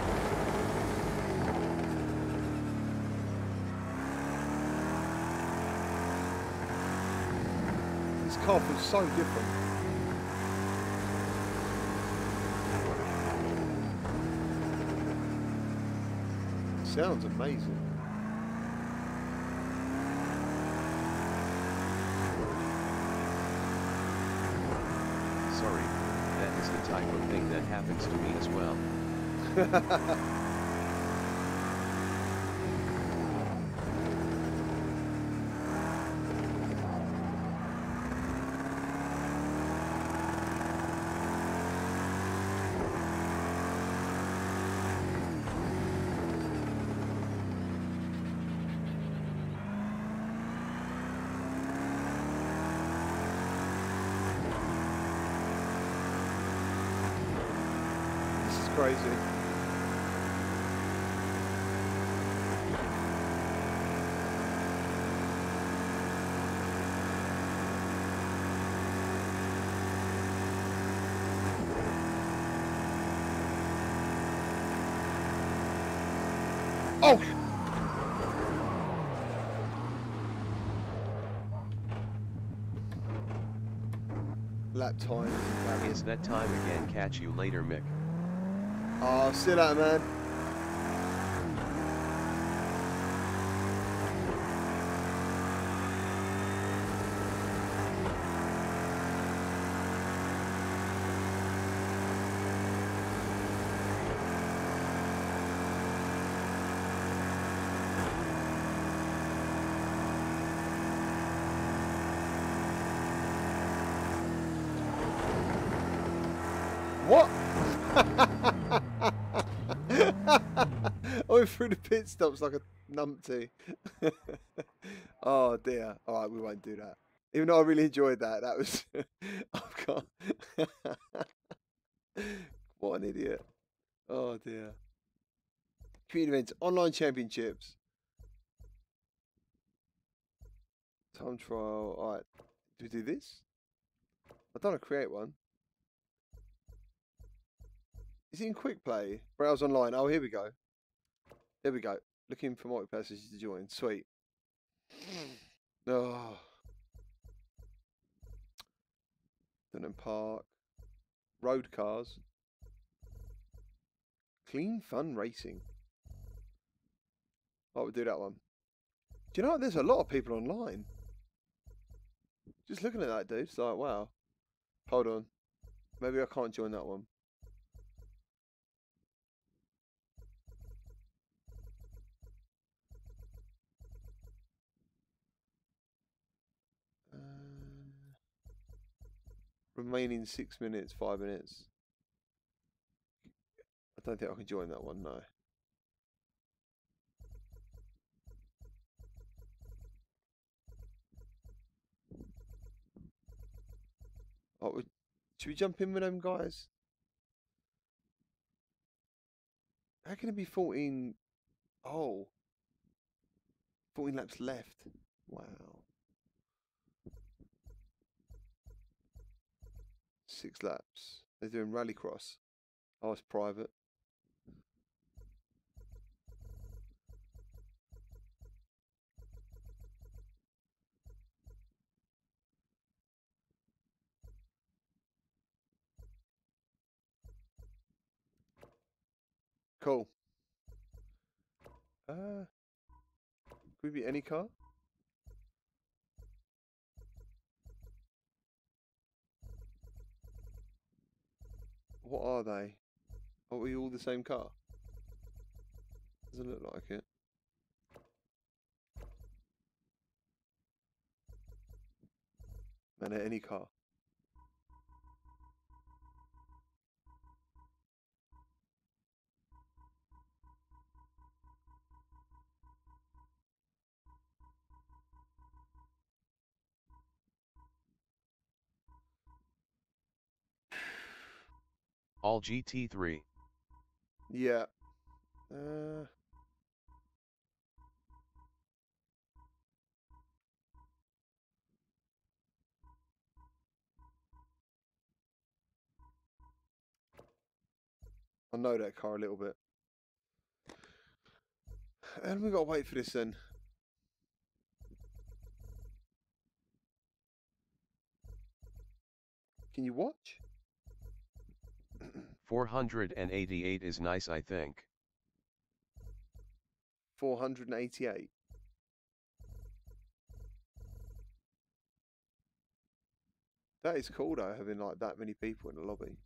[SPEAKER 1] This car feels so different. Sounds amazing.
[SPEAKER 2] Sorry, that is the type of thing that happens to me as well. [laughs]
[SPEAKER 1] This is crazy. Oh! Lap time.
[SPEAKER 2] Is that time again catch you later Mick.
[SPEAKER 1] Uh, oh, see you man. What? I went through the pit stops like a numpty. [laughs] oh dear. All right, we won't do that. Even though I really enjoyed that, that was. [laughs] I've got. [laughs] what an idiot. Oh dear. Community events, online championships. Time trial. All right. Do we do this? I don't want to create one. Is it in quick play? Browse online. Oh, here we go. There we go. Looking for multiplayer sessions to join. Sweet. Mm. Oh. Donington Park. Road cars. Clean fun racing. I would do that one. Do you know what? There's a lot of people online. Just looking at that, dude. It's like, wow. Hold on. Maybe I can't join that one. Remaining six minutes, five minutes. I don't think I can join that one, no. Oh, should we jump in with them guys? How can it be 14? Oh. 14 laps left. Wow. Six laps. They're doing rallycross. Oh, it's private. Cool. Uh, could be any car? What are they? Are we all the same car? Doesn't look like it. Man, any car.
[SPEAKER 2] All GT3.
[SPEAKER 1] Yeah. Uh, I know that car a little bit. And we got to wait for this then. Can you watch?
[SPEAKER 2] 488 is nice I think.
[SPEAKER 1] 488. That is cool though, having like that many people in the lobby.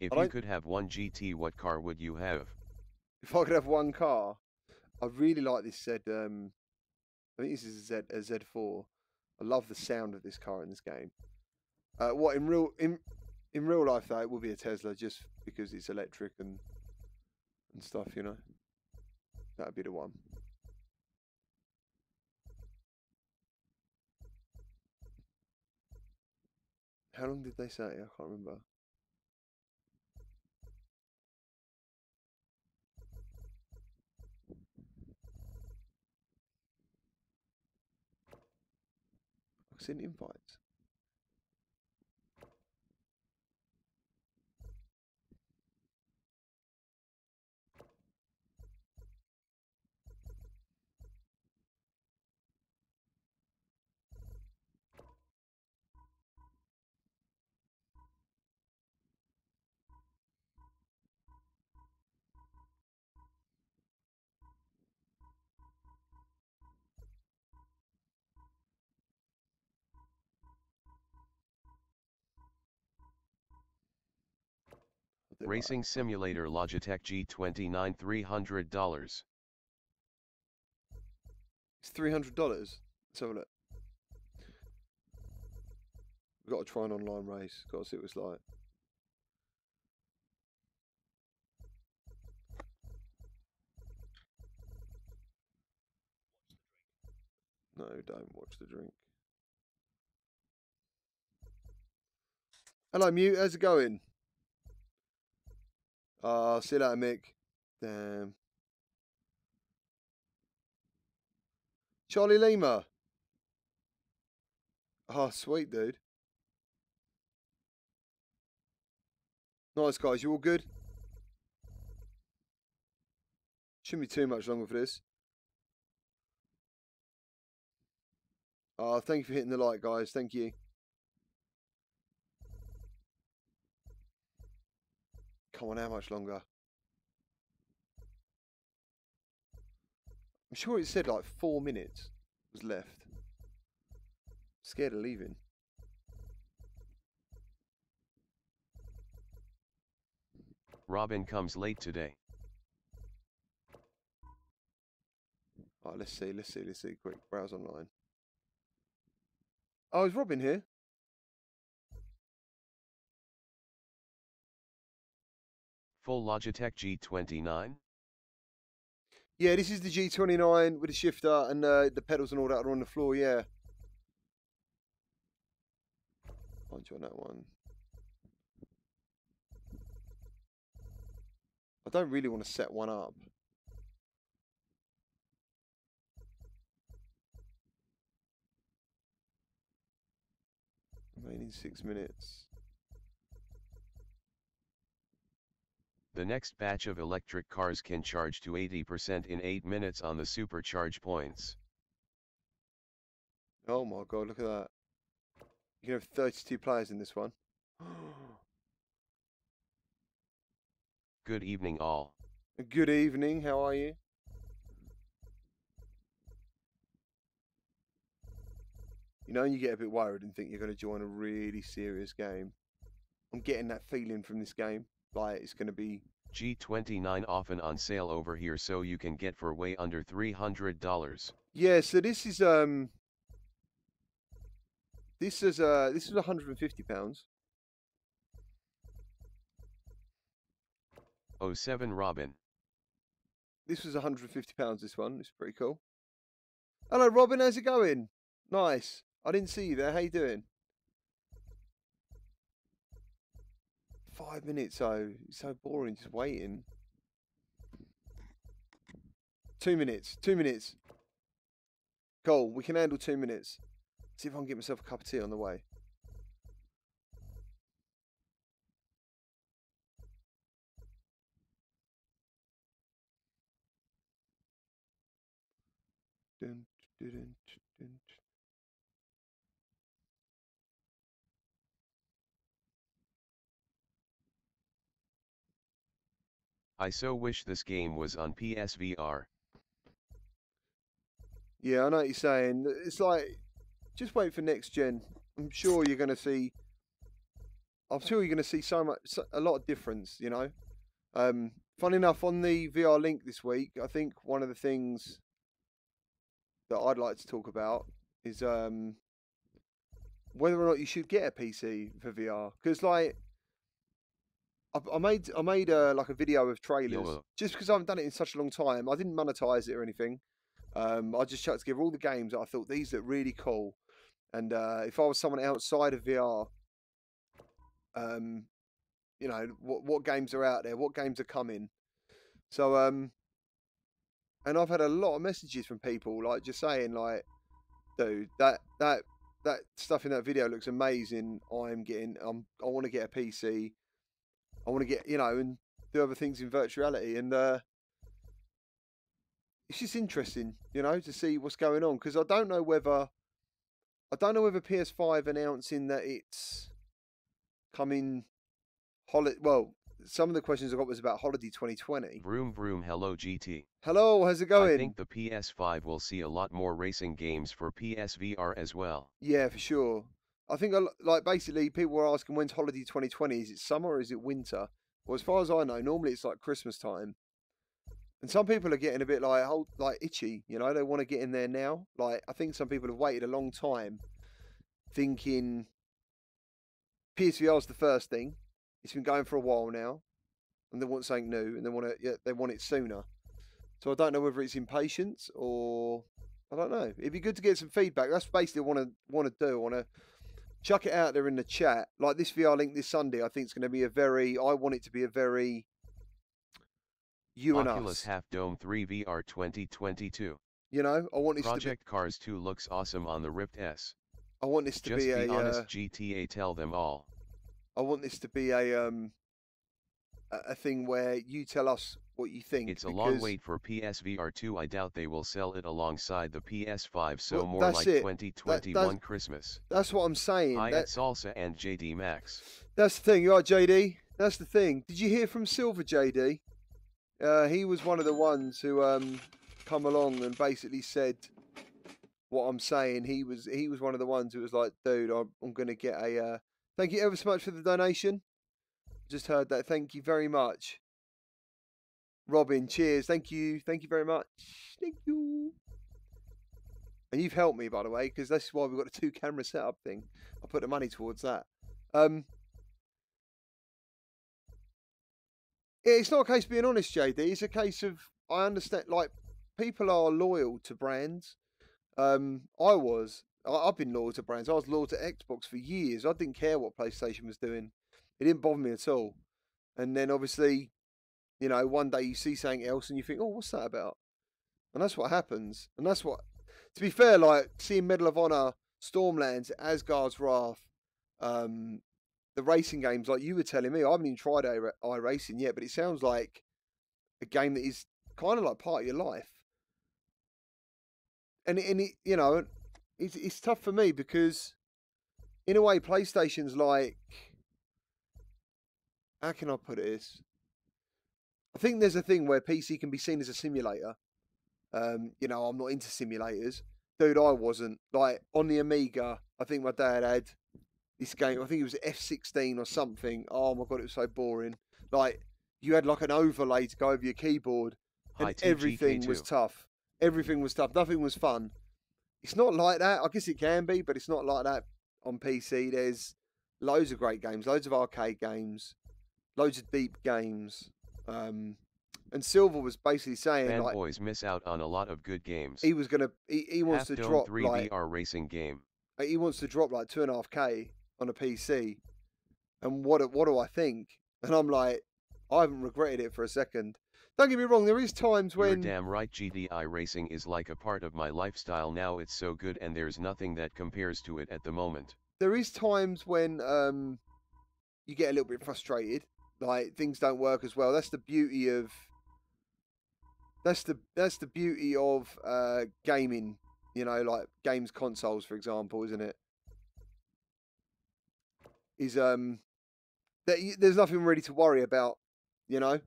[SPEAKER 2] If
[SPEAKER 1] I
[SPEAKER 2] you could have one GT what car would you have?
[SPEAKER 1] If I could have one car, I really like this Z. Um, I think this is a Z a Z4. I love the sound of this car in this game. Uh, what in real in in real life though, it will be a Tesla just because it's electric and and stuff. You know, that'd be the one. How long did they say? I can't remember. I've seen invites.
[SPEAKER 2] Racing Simulator Logitech G29 $300.
[SPEAKER 1] It's three hundred dollars. Let's have a look. We've got to try an online race. Got to see what it's like. No, don't watch the drink. Hello, mute. How's it going? Ah, see you later, Mick. Damn. Charlie Lima. Oh, sweet, dude. Nice, guys. You all good? Shouldn't be too much longer for this. Oh, thank you for hitting the like, guys. Thank you. Come on, how much longer? I'm sure it said like four minutes was left. Scared of leaving.
[SPEAKER 2] Robin comes late today.
[SPEAKER 1] Alright, let's see, let's see, let's see. Quick, browse online. Oh, is Robin here?
[SPEAKER 2] Full Logitech G29?
[SPEAKER 1] Yeah, this is the G29 with the shifter and uh, the pedals and all that are on the floor, yeah. You on that one. I don't really want to set one up. Remaining six minutes.
[SPEAKER 2] The next batch of electric cars can charge to 80% in 8 minutes on the supercharge points.
[SPEAKER 1] Oh my god, look at that. You can have 32 players in this one. [gasps]
[SPEAKER 2] Good evening all.
[SPEAKER 1] Good evening, how are you? You know, you get a bit worried and think you're going to join a really serious game. I'm getting that feeling from this game. Like, it's going to be.
[SPEAKER 2] G29 often on sale over here so you can get for way under $300.
[SPEAKER 1] Yeah, so this is. um. This is uh this is 150 pounds.
[SPEAKER 2] 07 Robin.
[SPEAKER 1] This was 150 pounds. This one. It's pretty cool. Hello, Robin. How's it going? Nice. I didn't see you there. How you doing? five minutes so It's so boring just waiting. Two minutes. Two minutes. Cool. We can handle two minutes. See if I can get myself a cup of tea on the way. Dun, dun, dun,
[SPEAKER 2] I so wish this game was on PSVR.
[SPEAKER 1] Yeah, I know what you're saying. It's like, just wait for next gen. I'm sure you're going to see. I'm sure you're going to see so much, so- a lot of difference. You know. Um, fun enough, on the VR link this week, I think one of the things that I'd like to talk about is um, whether or not you should get a PC for VR. Because like, I, I made I made uh, like a video of trailers
[SPEAKER 2] YOLO.
[SPEAKER 1] just because I haven't done it in such a long time. I didn't monetize it or anything. Um, I just chucked together all the games that I thought these look really cool. And uh, if I was someone outside of VR, um, you know, what what games are out there, what games are coming. So, um, and I've had a lot of messages from people like just saying like, dude, that that that stuff in that video looks amazing. I'm getting, um, I want to get a PC. I want to get, you know, and do other things in virtuality, and uh, it's just interesting, you know, to see what's going on because I don't know whether I don't know whether PS5 announcing that it's coming holiday. Well, some of the questions I got was about holiday 2020.
[SPEAKER 2] Vroom vroom hello GT.
[SPEAKER 1] Hello, how's it going?
[SPEAKER 2] I think the PS5 will see a lot more racing games for PSVR as well.
[SPEAKER 1] Yeah, for sure. I think like basically people were asking when's holiday 2020? Is it summer or is it winter? Well, as far as I know, normally it's like Christmas time. And some people are getting a bit like hold, like itchy, you know, they want to get in there now. Like I think some people have waited a long time thinking PSVR is the first thing. It's been going for a while now. And they want something new and they want to yeah, they want it sooner. So I don't know whether it's impatience or I don't know. It'd be good to get some feedback. That's basically what I want to want to do. I want to chuck it out there in the chat. Like this VR link this Sunday, I think it's going to be a very. I want it to be a very you and
[SPEAKER 2] Oculus
[SPEAKER 1] us.
[SPEAKER 2] Half Dome 3 VR 2022.
[SPEAKER 1] You know, I want this to be.
[SPEAKER 2] Project Cars 2 looks awesome on the Rift S.
[SPEAKER 1] I want this to
[SPEAKER 2] Just
[SPEAKER 1] be
[SPEAKER 2] be
[SPEAKER 1] a.
[SPEAKER 2] honest,
[SPEAKER 1] Uh,
[SPEAKER 2] GTA tell them all.
[SPEAKER 1] I want this to be a um a, a thing where you tell us what you think.
[SPEAKER 2] It's a long wait for PSVR 2. I doubt they will sell it alongside the PS5, so
[SPEAKER 1] Well,
[SPEAKER 2] more like
[SPEAKER 1] it.
[SPEAKER 2] 2021 Christmas.
[SPEAKER 1] That's what I'm saying.
[SPEAKER 2] Hi
[SPEAKER 1] That-
[SPEAKER 2] at Salsa and JD Max.
[SPEAKER 1] That's the thing, you right, JD? That's the thing. Did you hear from Silver JD? Uh, he was one of the ones who um come along and basically said what I'm saying. He was he was one of the ones who was like, dude, I'm, I'm gonna get a. Uh... Thank you ever so much for the donation. Just heard that. Thank you very much, Robin. Cheers. Thank you. Thank you very much. Thank you. And you've helped me, by the way, because that's why we've got a two camera setup thing. I put the money towards that. Um, it's not a case of being honest, JD. It's a case of I understand. Like people are loyal to brands. Um, I was. I, I've been loyal to brands. I was loyal to Xbox for years. I didn't care what PlayStation was doing. It didn't bother me at all. And then obviously, you know, one day you see something else and you think, oh, what's that about? And that's what happens. And that's what. To be fair, like seeing Medal of Honor, Stormlands, Asgard's Wrath, um, the racing games, like you were telling me, I haven't even tried iRacing yet, but it sounds like a game that is kind of like part of your life. And it, and it, you know, it's it's tough for me because, in a way, PlayStation's like, how can I put this? I think there's a thing where PC can be seen as a simulator. Um, you know, I'm not into simulators, dude. I wasn't like on the Amiga. I think my dad had this game. I think it was F16 or something. Oh my god, it was so boring. Like you had like an overlay to go over your keyboard, and
[SPEAKER 2] Hi
[SPEAKER 1] everything was
[SPEAKER 2] TGK2.
[SPEAKER 1] tough. Everything was tough. Nothing was fun. It's not like that. I guess it can be, but it's not like that on PC. There's loads of great games, loads of arcade games, loads of deep games. Um, and Silver was basically saying like
[SPEAKER 2] Fanboys miss out on a lot of good games.
[SPEAKER 1] he was gonna he, he wants
[SPEAKER 2] Half
[SPEAKER 1] to drop
[SPEAKER 2] 3
[SPEAKER 1] like
[SPEAKER 2] VR racing game.
[SPEAKER 1] uh, he wants to drop like two and a half k on a PC, and what do- what do I think? And I'm like, I haven't regretted it for a second. Don't get me wrong, there is times when You're
[SPEAKER 2] damn right GDI racing is like a part of my lifestyle now it's so good and there's nothing that compares to it at the moment.
[SPEAKER 1] there is times when um you get a little bit frustrated, like things don't work as well. That's the beauty of that's the that's the beauty of uh gaming. you know, like games consoles, for example, isn't it? Is um, that y- there's nothing really to worry about, you know.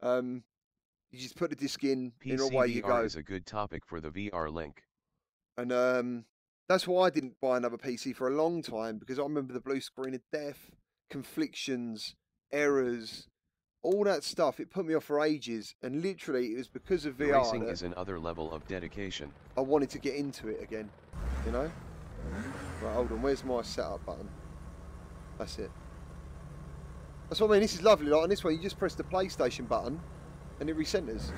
[SPEAKER 1] Um, you just put the disc in, and
[SPEAKER 2] PC
[SPEAKER 1] away you go.
[SPEAKER 2] is a good topic for the VR link.
[SPEAKER 1] And um, that's why I didn't buy another PC for a long time because I remember the blue screen of death, conflictions, errors, all that stuff. It put me off for ages, and literally it was because of VR
[SPEAKER 2] Racing is another level of dedication.
[SPEAKER 1] I wanted to get into it again. You know. Right, hold on. Where's my setup button? That's it. That's what I mean. This is lovely. Like on this one, you just press the PlayStation button, and it recenters.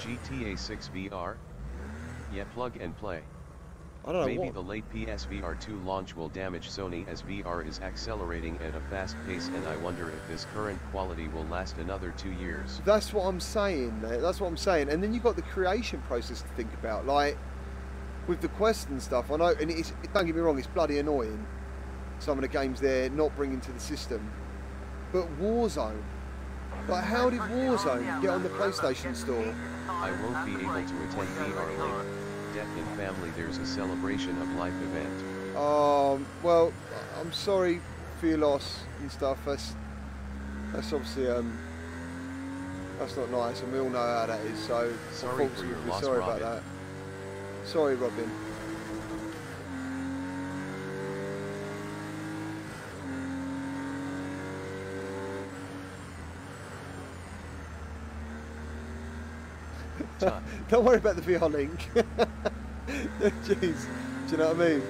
[SPEAKER 2] GTA 6 VR? Yeah, plug and play.
[SPEAKER 1] I don't know
[SPEAKER 2] Maybe
[SPEAKER 1] what.
[SPEAKER 2] the late PSVR 2 launch will damage Sony as VR is accelerating at a fast pace and I wonder if this current quality will last another two years.
[SPEAKER 1] That's what I'm saying. mate. That's what I'm saying. And then you've got the creation process to think about. Like with the quest and stuff. I know, and it's don't get me wrong, it's bloody annoying. Some of the games they're not bringing to the system. But Warzone, like how did Warzone get on the PlayStation Store?
[SPEAKER 2] I won't be able to attend VR link. Death in Family there's a celebration of life event.
[SPEAKER 1] Um, well, I'm sorry for your loss and stuff. That's that's obviously um, that's not nice, and we all know how that is. So,
[SPEAKER 2] Sorry for your loss,
[SPEAKER 1] sorry
[SPEAKER 2] Robin.
[SPEAKER 1] about that. Sorry, Robin.
[SPEAKER 2] Tut. [laughs]
[SPEAKER 1] Don't worry about the VR link. [laughs] Jeez, do you know what I mean?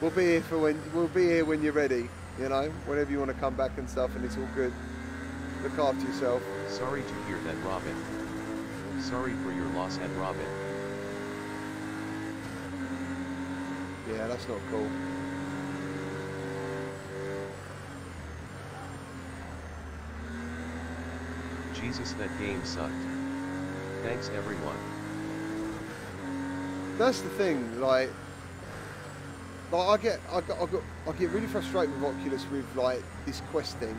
[SPEAKER 1] We'll be here for when we'll be here when you're ready. You know, whenever you want to come back and stuff, and it's all good. Look after yourself.
[SPEAKER 2] Sorry to hear that Robin. Sorry for your loss at Robin.
[SPEAKER 1] Yeah, that's not cool.
[SPEAKER 2] Jesus that game sucked. Thanks everyone.
[SPEAKER 1] That's the thing. Like, like I get, I got, I got, I get really frustrated with Oculus with like this Quest thing.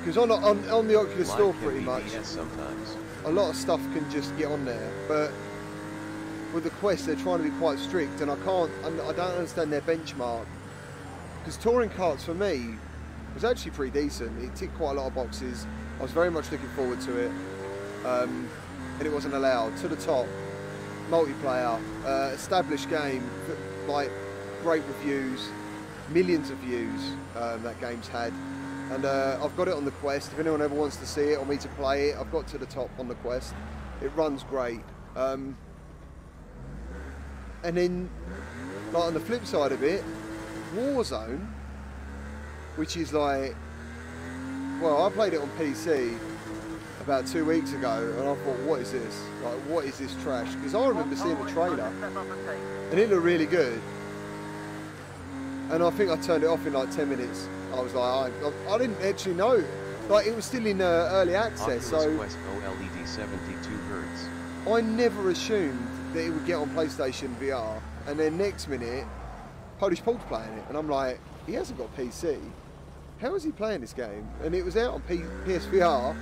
[SPEAKER 1] Because on, on on the Oculus
[SPEAKER 2] Life
[SPEAKER 1] store, pretty much,
[SPEAKER 2] sometimes.
[SPEAKER 1] a lot of stuff can just get on there. But with the Quest, they're trying to be quite strict, and I can't, and I don't understand their benchmark. Because touring karts for me was actually pretty decent. It ticked quite a lot of boxes. I was very much looking forward to it, um, and it wasn't allowed to the top. Multiplayer, uh, established game, like great reviews, millions of views um, that game's had. And uh, I've got it on the Quest. If anyone ever wants to see it or me to play it, I've got to the top on the Quest. It runs great. Um, and then, like on the flip side of it, Warzone, which is like, well, I played it on PC about two weeks ago, and I thought, what is this? Like, what is this trash? Because I remember seeing the trailer, and it looked really good. And I think I turned it off in like 10 minutes. I was like, I, I didn't actually know. Like, it was still in uh, early access,
[SPEAKER 2] Oculus
[SPEAKER 1] so
[SPEAKER 2] OLED 72 hertz.
[SPEAKER 1] I never assumed that it would get on PlayStation VR. And then next minute, Polish Paul's playing it, and I'm like, he hasn't got PC. How is he playing this game? And it was out on P- PSVR,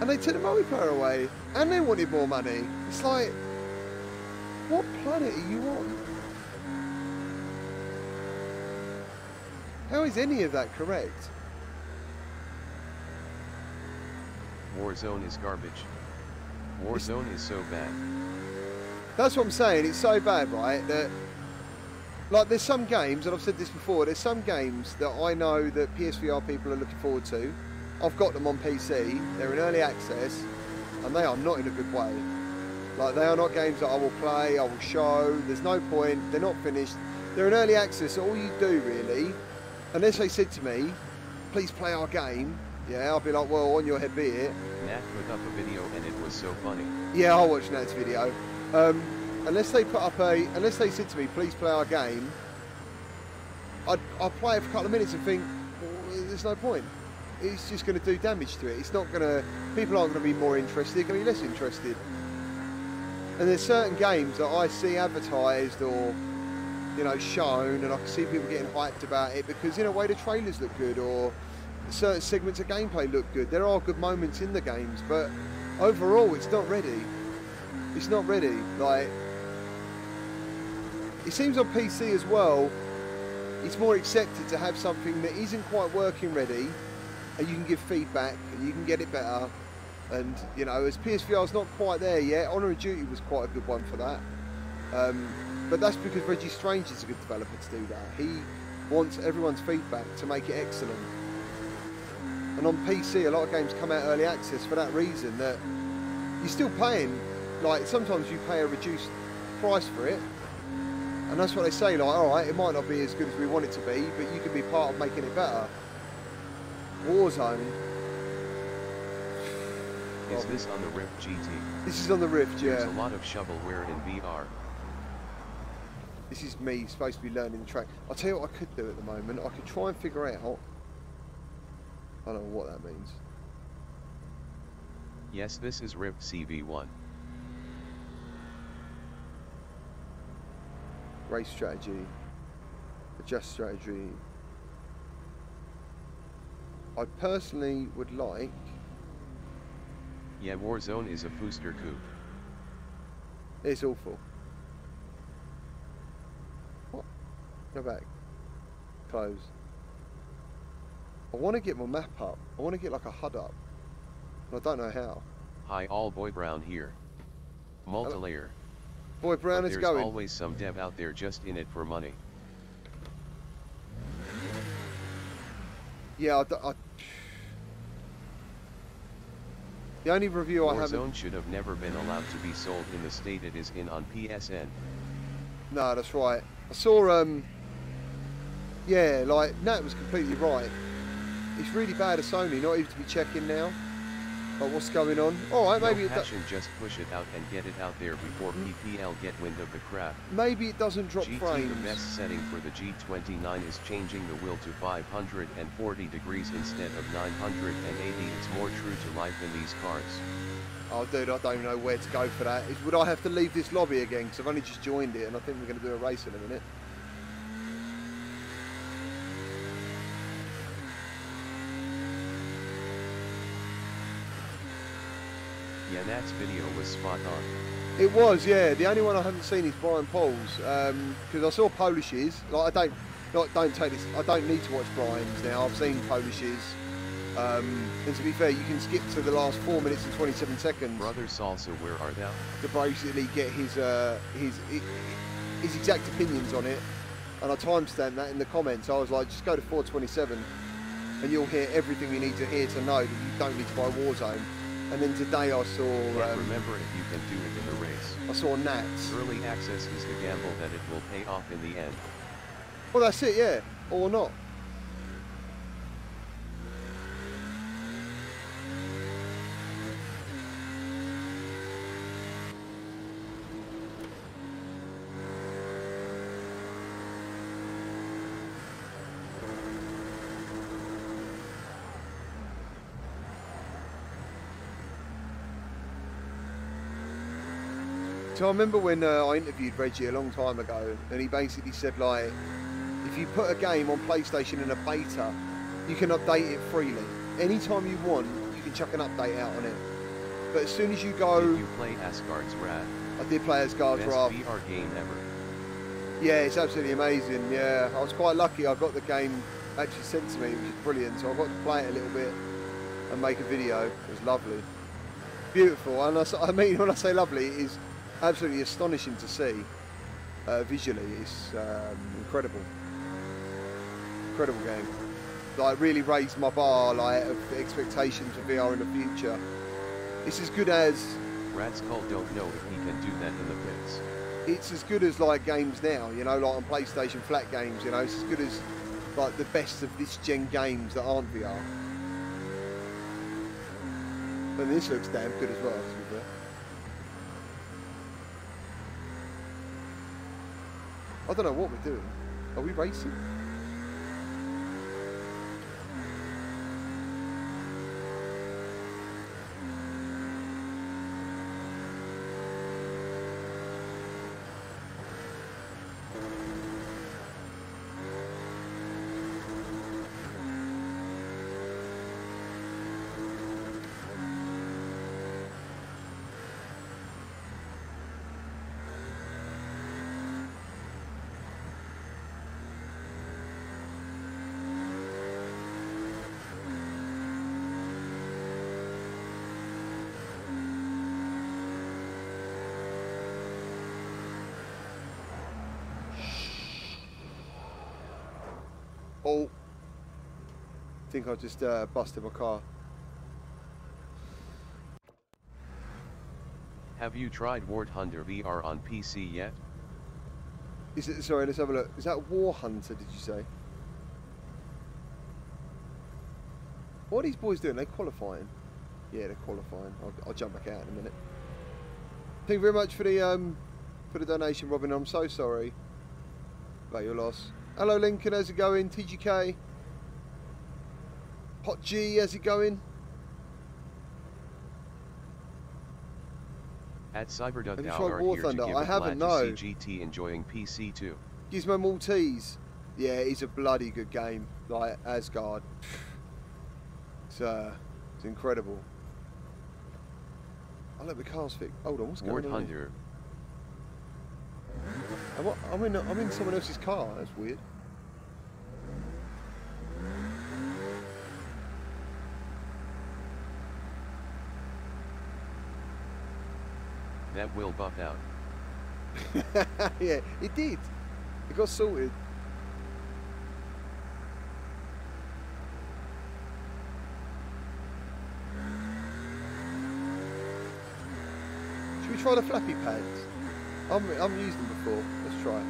[SPEAKER 1] and they took the multiplayer away, and they wanted more money. It's like, what planet are you on? How is any of that correct?
[SPEAKER 2] Warzone is garbage. Warzone is so bad.
[SPEAKER 1] That's what I'm saying. It's so bad, right? That like there's some games, and I've said this before. There's some games that I know that PSVR people are looking forward to. I've got them on PC. They're in early access, and they are not in a good way. Like they are not games that I will play. I will show. There's no point. They're not finished. They're in early access. So all you do really, unless they said to me, "Please play our game," yeah, I'll be like, "Well, on your head be it."
[SPEAKER 2] Nat put up a video and it was so funny.
[SPEAKER 1] Yeah, I'll watch Nat's video. Um, unless they put up a, unless they said to me, please play our game, I'd, I'll play it for a couple of minutes and think, well, there's no point. It's just going to do damage to it. It's not going to, people aren't going to be more interested, they're going to be less interested. And there's certain games that I see advertised or, you know, shown and I can see people getting hyped about it because in a way the trailers look good or certain segments of gameplay look good. There are good moments in the games, but overall, it's not ready. It's not ready. Like, it seems on PC as well, it's more accepted to have something that isn't quite working ready, and you can give feedback, and you can get it better. And you know, as PSVR is not quite there yet, Honor of Duty was quite a good one for that. Um, but that's because Reggie Strange is a good developer to do that. He wants everyone's feedback to make it excellent. And on PC, a lot of games come out early access for that reason that you're still paying, like sometimes you pay a reduced price for it. And that's what they say, like, all right, it might not be as good as we want it to be, but you can be part of making it better. Warzone.
[SPEAKER 2] Is this on the Rift GT?
[SPEAKER 1] This is on the Rift, yeah.
[SPEAKER 2] There's a lot of shovelware in VR.
[SPEAKER 1] This is me supposed to be learning the track. I'll tell you what I could do at the moment. I could try and figure out. I don't know what that means.
[SPEAKER 2] Yes, this is Rift CV1.
[SPEAKER 1] Race strategy. Adjust strategy. I personally would like.
[SPEAKER 2] Yeah, Warzone is a booster coup.
[SPEAKER 1] It's awful. What? Go back. Close. I want to get my map up. I want to get like a HUD up. And I don't know how.
[SPEAKER 2] Hi all boy brown here. Multilayer.
[SPEAKER 1] Boy, Brown
[SPEAKER 2] but
[SPEAKER 1] is
[SPEAKER 2] there's
[SPEAKER 1] going.
[SPEAKER 2] always some dev out there just in it for money.
[SPEAKER 1] Yeah, I, I- The only review I haven't.
[SPEAKER 2] Warzone should have never been allowed to be sold in the state it is in on PSN.
[SPEAKER 1] No, that's right. I saw, um, yeah, like, Nat was completely right. It's really bad of Sony not even to be checking now. Like, what's going on? Alright, maybe,
[SPEAKER 2] no
[SPEAKER 1] it do-
[SPEAKER 2] passion, just push it out and get it out there before mm. PPL get wind of the crap.
[SPEAKER 1] maybe it doesn't drop
[SPEAKER 2] GT
[SPEAKER 1] frames.
[SPEAKER 2] the best setting for the G29 is changing the wheel to 540 degrees instead of 980. It's more true to life in these cars.
[SPEAKER 1] Oh, dude, I don't even know where to go for that. Is, would I have to leave this lobby again? Because I've only just joined it and I think we're going to do a race in a minute.
[SPEAKER 2] Yeah, Nat's video was spot on.
[SPEAKER 1] It was, yeah. The only one I haven't seen is Brian Paul's because I saw Polishes. Like I don't, like, don't take this. I don't need to watch Brian's now. I've seen Polishes, um, and to be fair, you can skip to the last four minutes and 27 seconds
[SPEAKER 2] Brother Salsa, where are thou?
[SPEAKER 1] to basically get his uh, his his exact opinions on it. And I timestamped that in the comments. I was like, just go to 427, and you'll hear everything you need to hear to know that you don't need to buy Warzone. And then today I saw um,
[SPEAKER 2] remember if you can do it in the race.
[SPEAKER 1] I saw Nats.
[SPEAKER 2] Early access is the gamble that it will pay off in the end.
[SPEAKER 1] Well, that's it, yeah, or not. So I remember when uh, I interviewed Reggie a long time ago, and he basically said like, if you put a game on PlayStation in a beta, you can update it freely. Anytime you want, you can chuck an update out on it. But as soon as you go,
[SPEAKER 2] Did you play Asgard's Wrath?
[SPEAKER 1] I did play Asgard's
[SPEAKER 2] Best
[SPEAKER 1] Wrath.
[SPEAKER 2] VR game ever.
[SPEAKER 1] Yeah, it's absolutely amazing. Yeah, I was quite lucky. I got the game actually sent to me, which is brilliant. So I got to play it a little bit and make a video. It was lovely, beautiful. And I mean, [laughs] when I say lovely, it is absolutely astonishing to see uh, visually. It's um, incredible, incredible game. Like really raised my bar like of expectations for VR in the future. It's as good as
[SPEAKER 2] Rat's Call don't know if he can do that in the pits.
[SPEAKER 1] it's as good as like games now, you know, like on PlayStation flat games, you know, it's as good as like the best of this gen games that aren't VR. And this looks damn good as well, I don't know what we're doing. Are we racing? Oh. I think I just uh, busted my car.
[SPEAKER 2] Have you tried War Hunter VR on PC yet?
[SPEAKER 1] Is it? Sorry, let's have a look. Is that War Hunter? Did you say? What are these boys doing? They're qualifying? Yeah, they're qualifying. I'll, I'll jump back out in a minute. Thank you very much for the um for the donation, Robin. I'm so sorry about your loss. Hello, Lincoln. How's it going? TGK. Hot G. How's it going?
[SPEAKER 2] At Cyberduck
[SPEAKER 1] Have you tried War Thunder? I haven't, no.
[SPEAKER 2] see GT enjoying PC too.
[SPEAKER 1] Gizmo Maltese. Yeah, it's a bloody good game. Like Asgard. It's uh, it's incredible. I let the cars fix. Hold on, what's
[SPEAKER 2] War
[SPEAKER 1] going on? here? I'm in. I'm in someone else's car. That's weird.
[SPEAKER 2] that will buff out. [laughs]
[SPEAKER 1] yeah, it did. It got sorted. Should we try the flappy pads? I'm, I'm used them before. Let's try.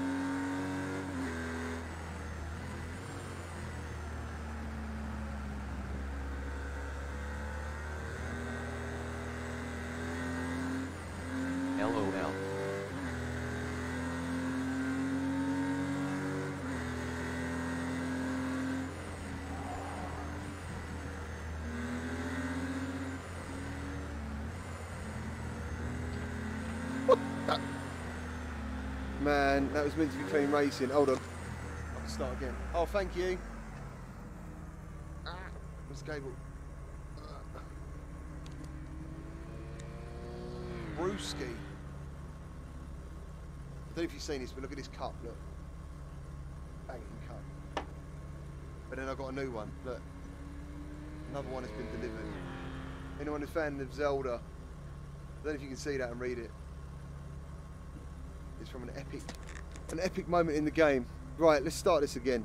[SPEAKER 2] LOL.
[SPEAKER 1] Man, that was meant to be clean racing. Hold on. I can start again. Oh, thank you. Ah, the cable? Ah. Brewski. I don't know if you've seen this, but look at this cup, look. Banging cup. But then I got a new one, look. Another one has been delivered. Anyone who's a fan of Zelda, I don't know if you can see that and read it. It's from an epic, an epic moment in the game. Right, let's start this again.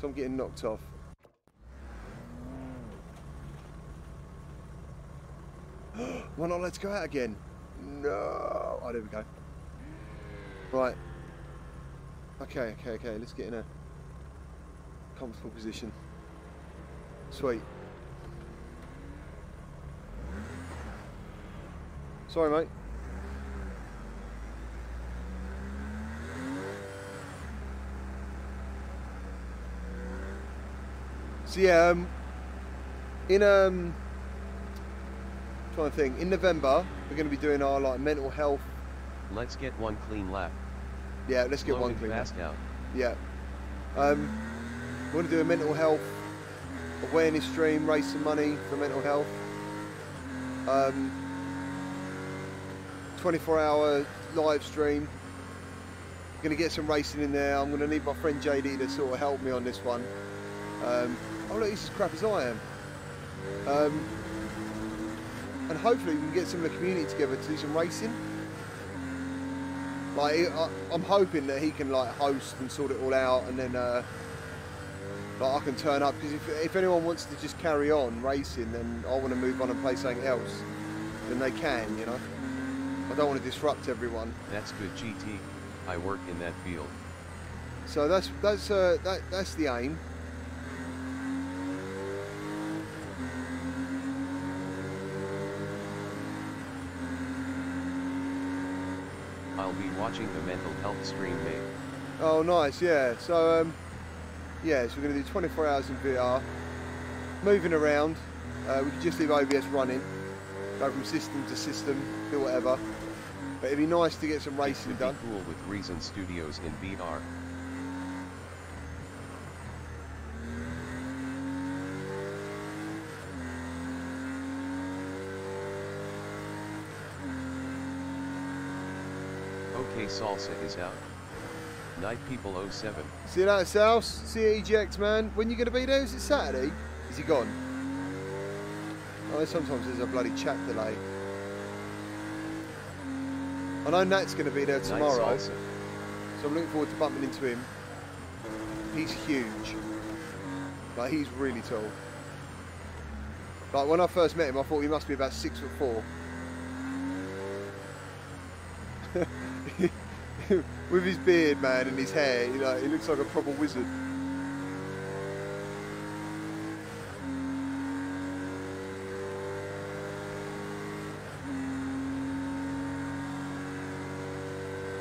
[SPEAKER 1] So I'm getting knocked off. [gasps] Why not? Let's go out again. No. Oh, there we go. Right. Okay, okay, okay. Let's get in a comfortable position. Sweet. Sorry, mate. So yeah, um, in um, trying to think. In November, we're going to be doing our like mental health.
[SPEAKER 2] Let's get one clean lap.
[SPEAKER 1] Yeah, let's get one clean.
[SPEAKER 2] fast out.
[SPEAKER 1] Yeah. Um, we're going to do a mental health awareness stream, raise some money for mental health. Um, 24 hour live stream. Going to get some racing in there. I'm going to need my friend JD to sort of help me on this one. Um, oh look, he's as crap as I am. Um, and hopefully we can get some of the community together to do some racing. Like I, I'm hoping that he can like host and sort it all out, and then uh, like I can turn up because if, if anyone wants to just carry on racing, then I want to move on and play something else. Then they can, you know. I don't want to disrupt everyone.
[SPEAKER 2] That's good GT. I work in that field.
[SPEAKER 1] So that's that's uh, that that's the aim.
[SPEAKER 2] Watching the mental health stream mate.
[SPEAKER 1] Oh, nice, yeah. So, um, yeah, so we're going to do 24 hours in VR, moving around. Uh, we can just leave OBS running, go from system to system, do whatever. But it'd be nice to get some
[SPEAKER 2] It
[SPEAKER 1] racing
[SPEAKER 2] could be
[SPEAKER 1] done.
[SPEAKER 2] cool with Reason Studios in VR. Okay, Salsa is out. Night People 07.
[SPEAKER 1] See later, South. See you, EGX, man. When you going to be there? Is it Saturday? Is he gone? Oh, sometimes there's a bloody chat delay. I know Nat's going to be there tomorrow, so I'm looking forward to bumping into him. He's huge. Like he's really tall. Like when I first met him, I thought he must be about six foot four. [laughs] With his beard, man, and his hair, you know, he looks like a proper wizard.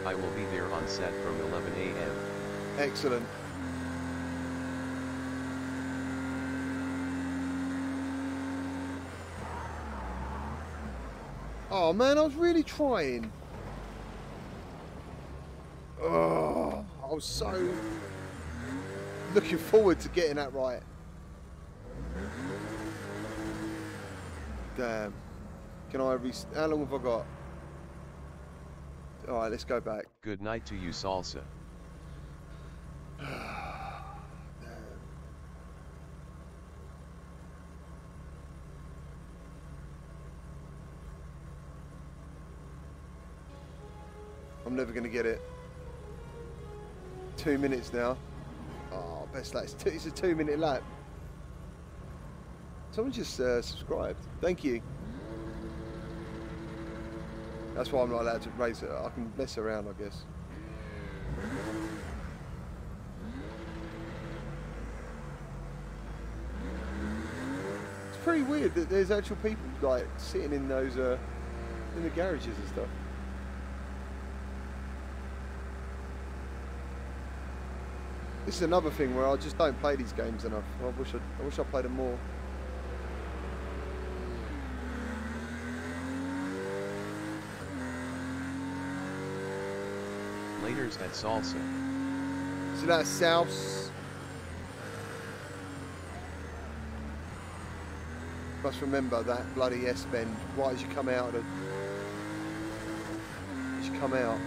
[SPEAKER 2] I will be there on set from 11 a.m.
[SPEAKER 1] Excellent. Oh man, I was really trying. Oh, I was so looking forward to getting that right. Damn. Can I re- How long have I got? Alright, let's go back.
[SPEAKER 2] Good night to you salsa. [sighs]
[SPEAKER 1] I'm never going to get it. Two minutes now. Oh, best lap. It's, two, it's a two minute lap. Someone just uh, subscribed. Thank you. That's why I'm not allowed to race it. I can mess around, I guess. It's pretty weird that there's actual people like sitting in those uh, in the garages and stuff. This is another thing where I just don't play these games enough. I wish I, I wish I played them more.
[SPEAKER 2] Laters at salsa.
[SPEAKER 1] So that's South. Must remember that bloody S bend right as you come out of as you come out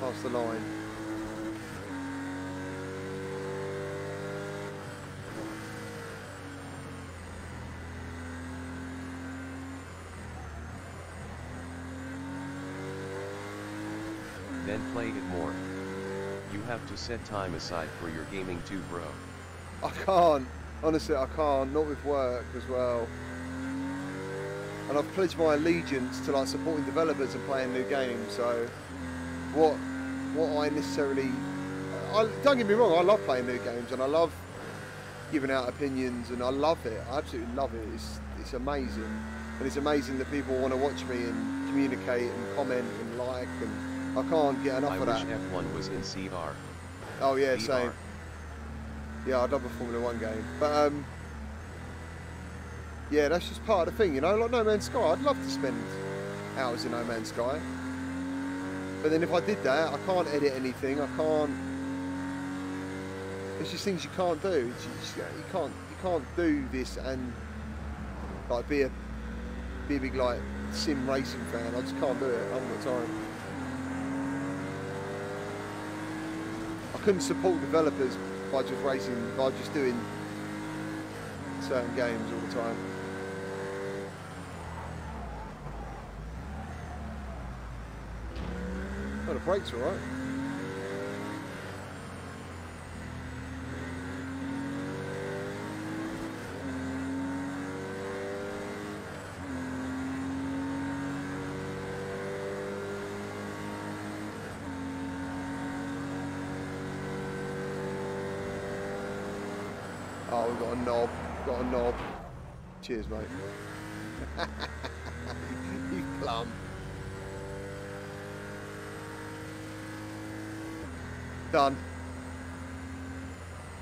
[SPEAKER 1] past the line.
[SPEAKER 2] Have to set time aside for your gaming too bro.
[SPEAKER 1] I can't. Honestly, I can't. Not with work as well. And I've pledged my allegiance to like supporting developers and playing new games. So, what, what I necessarily, I, don't get me wrong. I love playing new games and I love giving out opinions and I love it. I absolutely love it. It's, it's amazing, and it's amazing that people want to watch me and communicate and comment and like and I can't get enough
[SPEAKER 2] I
[SPEAKER 1] of that.
[SPEAKER 2] F1 was in CR.
[SPEAKER 1] Oh yeah,
[SPEAKER 2] VR.
[SPEAKER 1] same. Yeah, I'd love a Formula One game, but um, yeah, that's just part of the thing, you know. Like No Man's Sky, I'd love to spend hours in No Man's Sky, but then if I did that, I can't edit anything. I can't. It's just things you can't do. Just, you can't you can't do this and like be a be a big like sim racing fan. I just can't do it. I haven't got time. Couldn't support developers by just racing, by just doing certain games all the time. Oh, the brakes alright. Knob. Got a knob. Cheers, mate. [laughs] you plum. Done.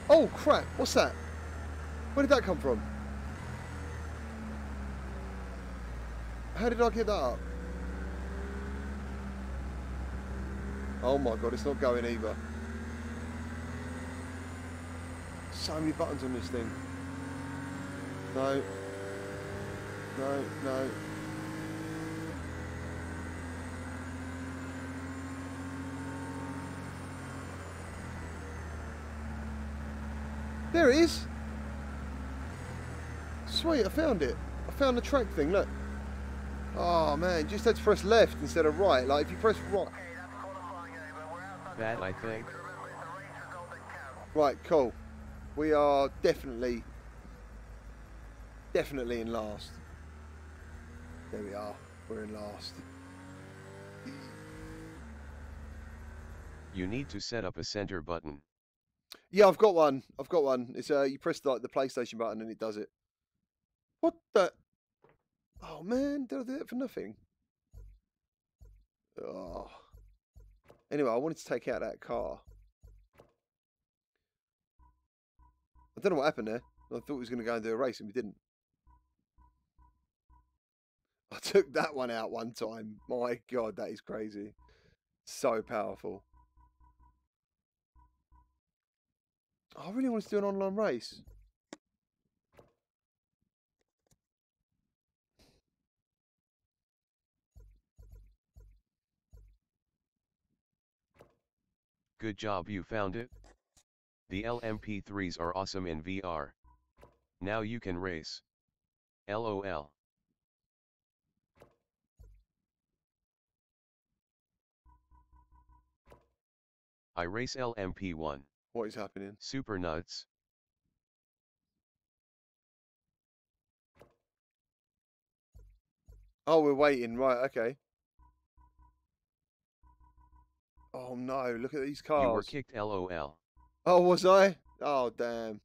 [SPEAKER 1] Oh, crap. What's that? Where did that come from? How did I get that up? Oh my god, it's not going either. So many buttons on this thing. No. No, no. There it is. Sweet, I found it. I found the track thing, look. Oh man, just had to press left instead of right. Like if you press right.
[SPEAKER 3] Okay, that's qualifying over. We're outside
[SPEAKER 2] Bad I think.
[SPEAKER 3] Remember, it's a race result that counts.
[SPEAKER 1] Right, cool. We are definitely, definitely in last. There we are. We're in last.
[SPEAKER 2] You need to set up a center button.
[SPEAKER 1] Yeah, I've got one. I've got one. It's uh, you press like the PlayStation button and it does it. What the? Oh man, did I do it for nothing? Oh. Anyway, I wanted to take out that car. I don't know what happened there. I thought we was going to go and do a race and we didn't. I took that one out one time. My God, that is crazy. So powerful. I really want to do an online race.
[SPEAKER 2] Good job you found it. The LMP3s are awesome in VR. Now you can race. LOL. I race LMP1.
[SPEAKER 1] What is happening?
[SPEAKER 2] Super nuts.
[SPEAKER 1] Oh, we're waiting. Right, okay. Oh no, look at these cars.
[SPEAKER 2] You were kicked LOL.
[SPEAKER 1] Oh, was I? Oh, damn.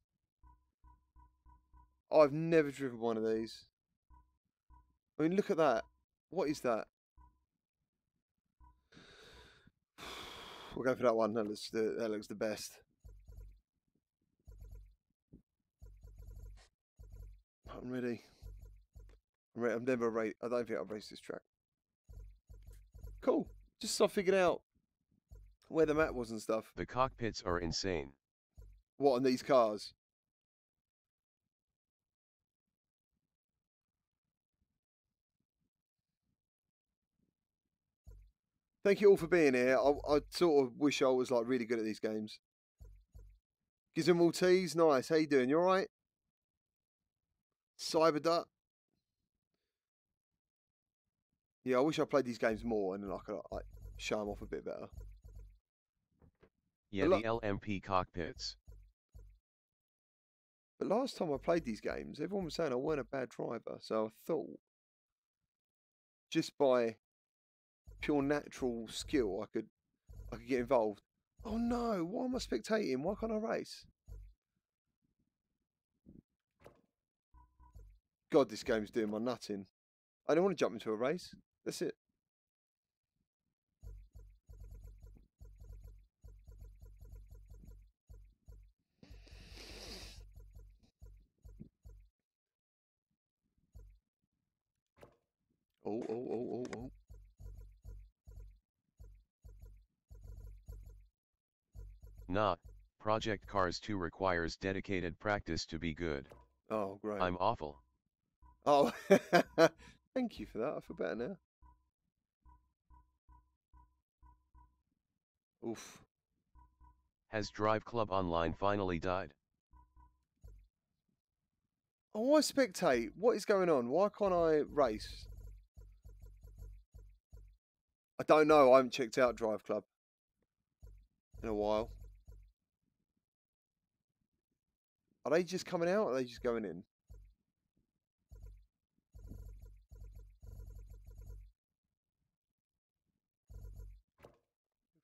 [SPEAKER 1] I've never driven one of these. I mean, look at that. What is that? We'll go for that one. That looks the, that looks the best. I'm ready. I'm ready. I've never raced. I don't think I've raced this track. Cool. Just so I figured out where the map was and stuff.
[SPEAKER 2] The cockpits are insane.
[SPEAKER 1] What on these cars? Thank you all for being here. I, I sort of wish I was like really good at these games. Gizmo Maltese, nice. How you doing? You all right? Cyberduck. Yeah, I wish I played these games more and then I could like show them off a bit better.
[SPEAKER 2] Yeah, the LMP cockpits.
[SPEAKER 1] But last time I played these games, everyone was saying I weren't a bad driver, so I thought just by pure natural skill I could I could get involved. Oh no, why am I spectating? Why can't I race? God, this game's doing my nutting. I don't want to jump into a race. That's it. Oh, oh, oh, oh, oh.
[SPEAKER 2] Not. Project Cars 2 requires dedicated practice to be good.
[SPEAKER 1] Oh, great.
[SPEAKER 2] I'm awful.
[SPEAKER 1] Oh, [laughs] thank you for that. I feel better now. Oof.
[SPEAKER 2] Has Drive Club Online finally died?
[SPEAKER 1] Oh, why spectate? What is going on? Why can't I race? I don't know. I haven't checked out Drive Club in a while. Are they just coming out or are they just going in?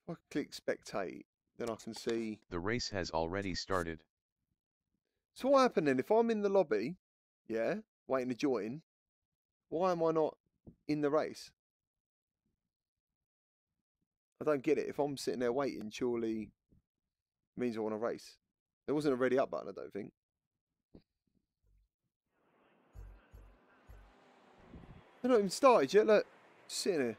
[SPEAKER 1] If I click spectate, then I can see.
[SPEAKER 2] The race has already started.
[SPEAKER 1] So what happened then? If I'm in the lobby, yeah, waiting to join, why am I not in the race? I don't get it. If I'm sitting there waiting, surely means I want to race. There wasn't a ready up button, I don't think. They're not even started yet. Look, just sitting here.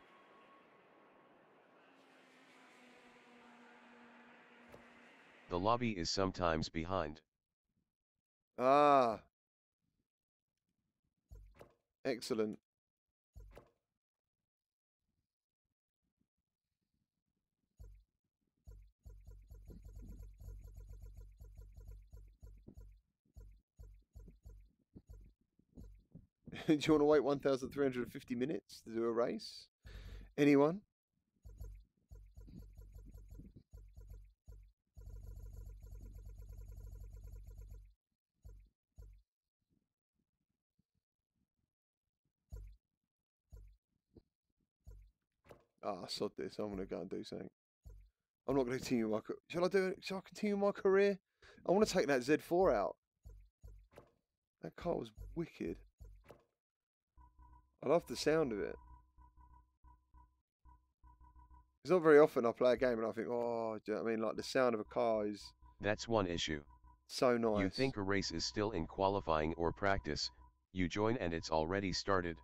[SPEAKER 2] The lobby is sometimes behind.
[SPEAKER 1] Ah. Excellent. [laughs] do you want to wait 1,350 minutes to do a race? Anyone? Ah, oh, sod this. I'm going to go and do something. I'm not going to continue my... Shall I do it? Shall I continue my career? I want to take that Z4 out. That car was wicked. I love the sound of it. It's not very often I play a game and I think, oh, do you know what I mean? Like the sound of a car is
[SPEAKER 2] That's one issue.
[SPEAKER 1] so nice.
[SPEAKER 2] You think a race is still in qualifying or practice, you join and it's already started.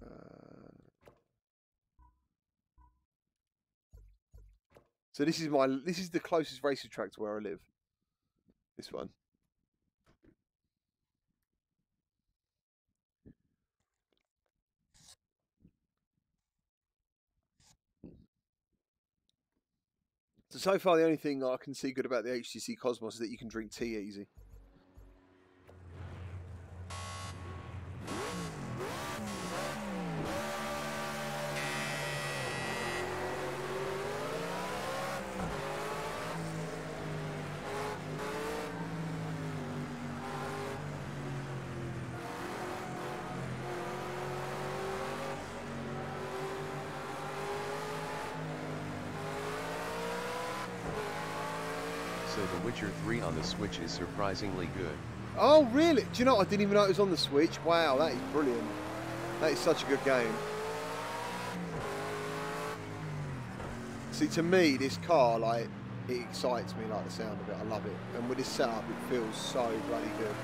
[SPEAKER 1] Uh, so this is my this is the closest racing track to where I live. This one. So so far the only thing I can see good about the HTC Cosmos is that you can drink tea easy.
[SPEAKER 2] So The Witcher 3 on the Switch is surprisingly good.
[SPEAKER 1] Oh, really? Do you know? I didn't even know it was on the Switch. Wow, that is brilliant. That is such a good game. See, to me, this car, like, it excites me, like the sound of it. I love it. And with this setup, it feels so bloody good.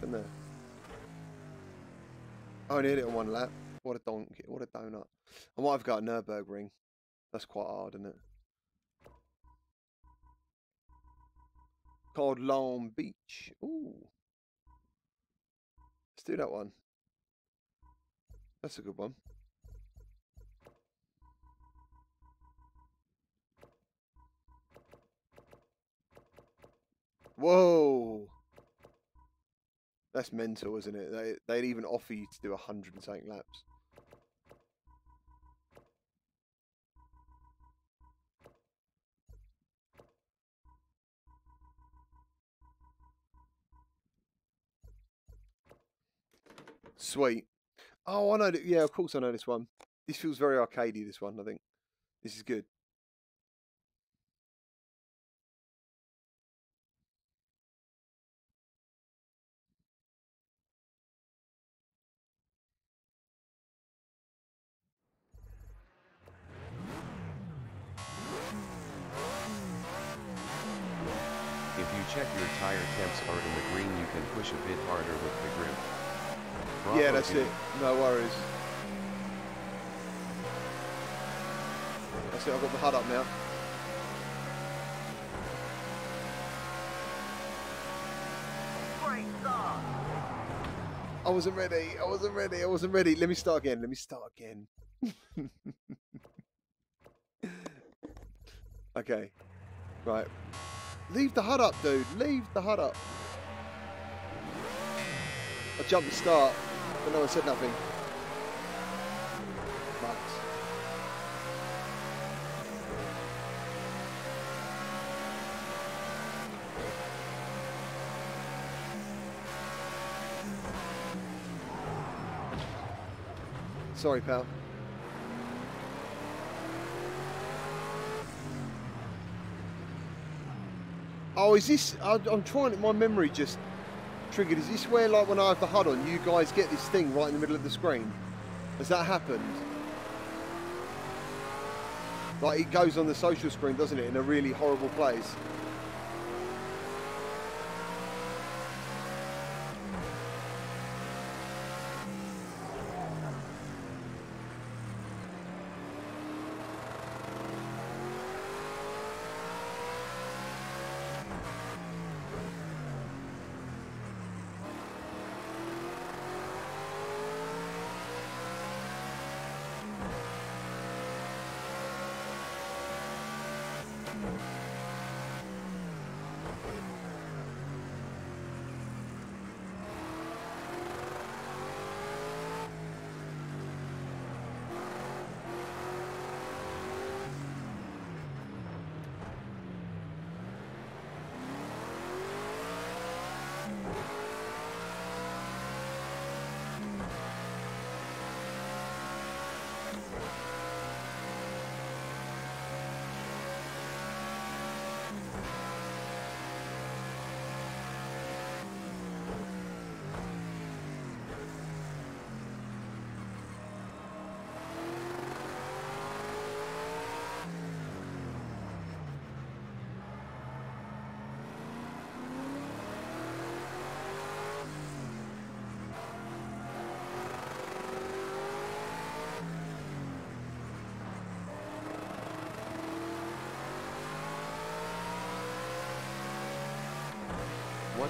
[SPEAKER 1] Happened there? I only hit it on one lap. What a donkey! What a donut! I might have got a Nurburgring. That's quite hard, isn't it? Called Long Beach. Ooh. Let's do that one. That's a good one. Whoa. That's mental, isn't it? They they'd even offer you to do a hundred and something laps. Sweet. Oh, I know. Yeah, of course I know this one. This feels very arcadey. This one, I think. This is good. That's it. No worries. That's it. I've got the HUD up now. I wasn't ready. I wasn't ready. I wasn't ready. Let me start again. Let me start again. [laughs] okay. Right. Leave the HUD up, dude. Leave the HUD up. I the start, but no one said nothing. Max. Sorry, pal. Oh, is this? I, I'm trying. My memory just triggered. Is this where, like, when I have the HUD on, you guys get this thing right in the middle of the screen? Has that happened? Like, it goes on the social screen, doesn't it, in a really horrible place?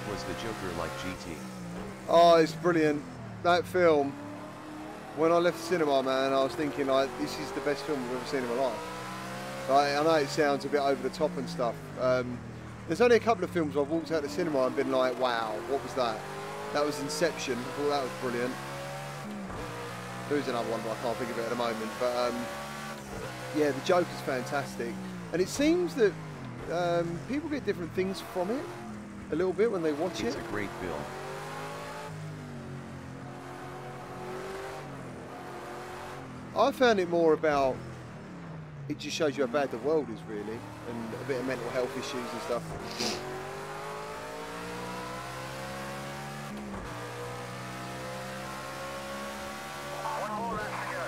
[SPEAKER 2] Was the Joker like GT?
[SPEAKER 1] Oh, it's brilliant. That film, when I left the cinema, man, I was thinking, like, this is the best film I've ever seen in my life. Like, I know it sounds a bit over the top and stuff. Um, there's only a couple of films I've walked out the cinema and been like, wow, what was that? That was Inception. I thought that was brilliant. There is another one, but I can't think of it at the moment. But um, yeah, the Joker's fantastic, and it seems that um, people get different things from it a little bit when they watch
[SPEAKER 2] It's
[SPEAKER 1] it.
[SPEAKER 2] a great film.
[SPEAKER 1] I found it more about it just shows you how bad the world is really, and a bit of mental health issues and stuff.
[SPEAKER 3] One more lap to go.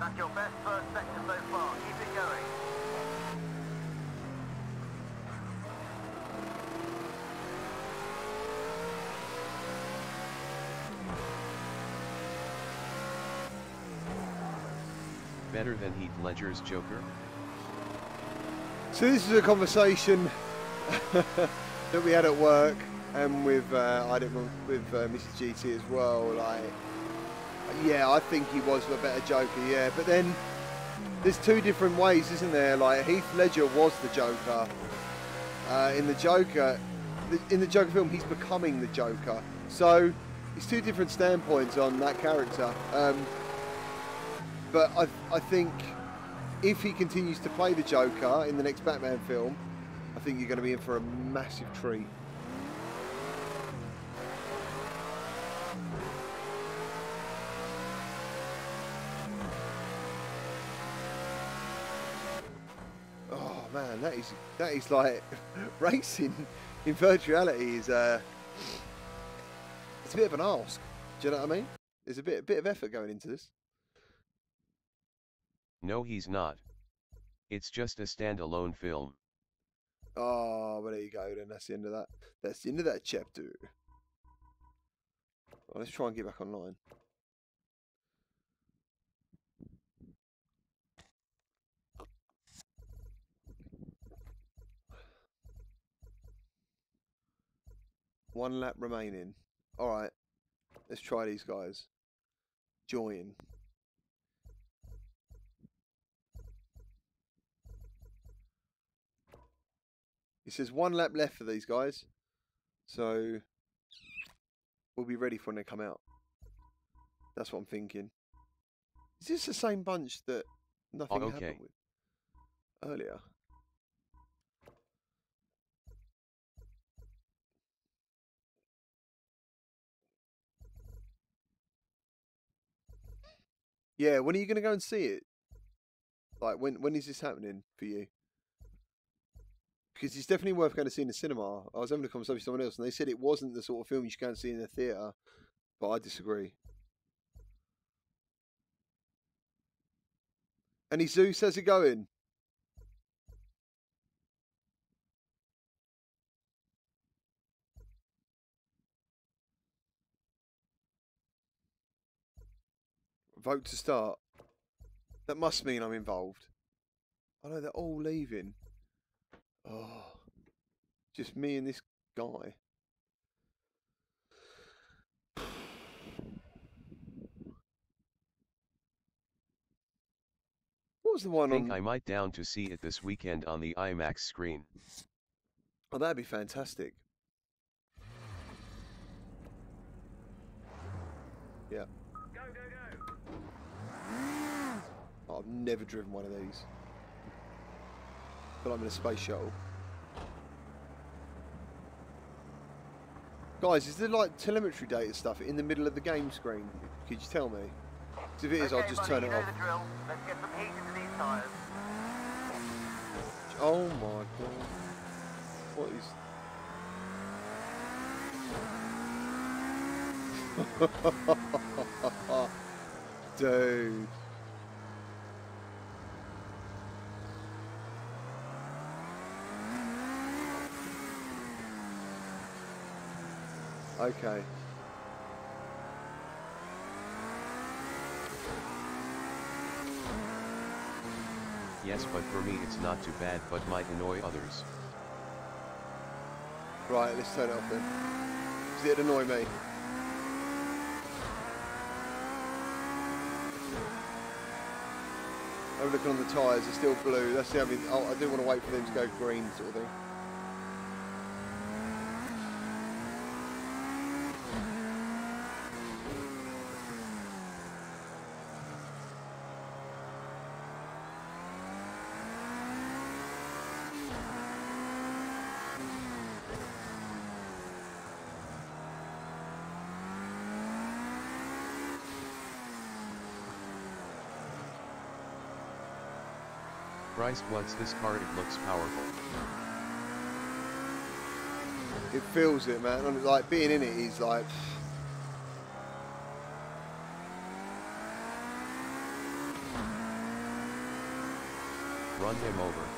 [SPEAKER 3] That's your best first sector so far. Keep it going.
[SPEAKER 2] Better than Heath Ledger's Joker?
[SPEAKER 1] So this is a conversation [laughs] that we had at work and with uh, I don't know, with uh, Mrs GT as well. Like, yeah, I think he was a better Joker. Yeah, but then there's two different ways, isn't there? Like Heath Ledger was the Joker. Uh, in the Joker, in the Joker film, he's becoming the Joker. So it's two different standpoints on that character. Um, but I, I think if he continues to play the Joker in the next Batman film, I think you're going to be in for a massive treat. Oh man, that is that is like [laughs] racing in virtual reality is uh, it's a bit of an ask. Do you know what I mean? There's a bit a bit of effort going into this.
[SPEAKER 2] No, he's not. It's just a standalone film.
[SPEAKER 1] Oh, well, there you go. Then that's the end of that. That's the end of that chapter. Well, let's try and get back online. One lap remaining. All right, let's try these guys. Join. It says one lap left for these guys. So we'll be ready for when they come out. That's what I'm thinking. Is this the same bunch that oh, nothing
[SPEAKER 2] okay.
[SPEAKER 1] happened with earlier? Yeah, when are you going to go and see it? Like, when when is this happening for you? Because it's definitely worth going to see in the cinema. I was having a conversation with someone else, and they said it wasn't the sort of film you should go and see in the theatre, but I disagree. Any Zeus, how's it going? Vote to start. That must mean I'm involved. I know they're all leaving. Oh, just me and this guy. What was the one I
[SPEAKER 2] Think
[SPEAKER 1] on?
[SPEAKER 2] I might down to see it this weekend on the IMAX screen.
[SPEAKER 1] Oh, that'd be fantastic. Yeah.
[SPEAKER 3] Go, go, go.
[SPEAKER 1] Oh, I've never driven one of these. But I'm in a space shuttle. Guys, is there like telemetry data stuff in the middle of the game screen? Could you tell me? 'Cause if it is, I'll just
[SPEAKER 3] buddy,
[SPEAKER 1] turn it off.
[SPEAKER 3] the drill. Let's get some heat into these tyres.
[SPEAKER 1] Oh my god. What is. [laughs] Dude. Okay.
[SPEAKER 2] Yes but for me it's not too bad but might annoy others.
[SPEAKER 1] Right, let's turn it off then. 'Cause it'd annoy me. I'm looking on the tyres, they're still blue. That's the only. Oh, I do want to wait for them to go green, sort of thing.
[SPEAKER 2] Christ what's this car it looks powerful.
[SPEAKER 1] It feels it, man. And, Like being in it is like.
[SPEAKER 2] Run him over.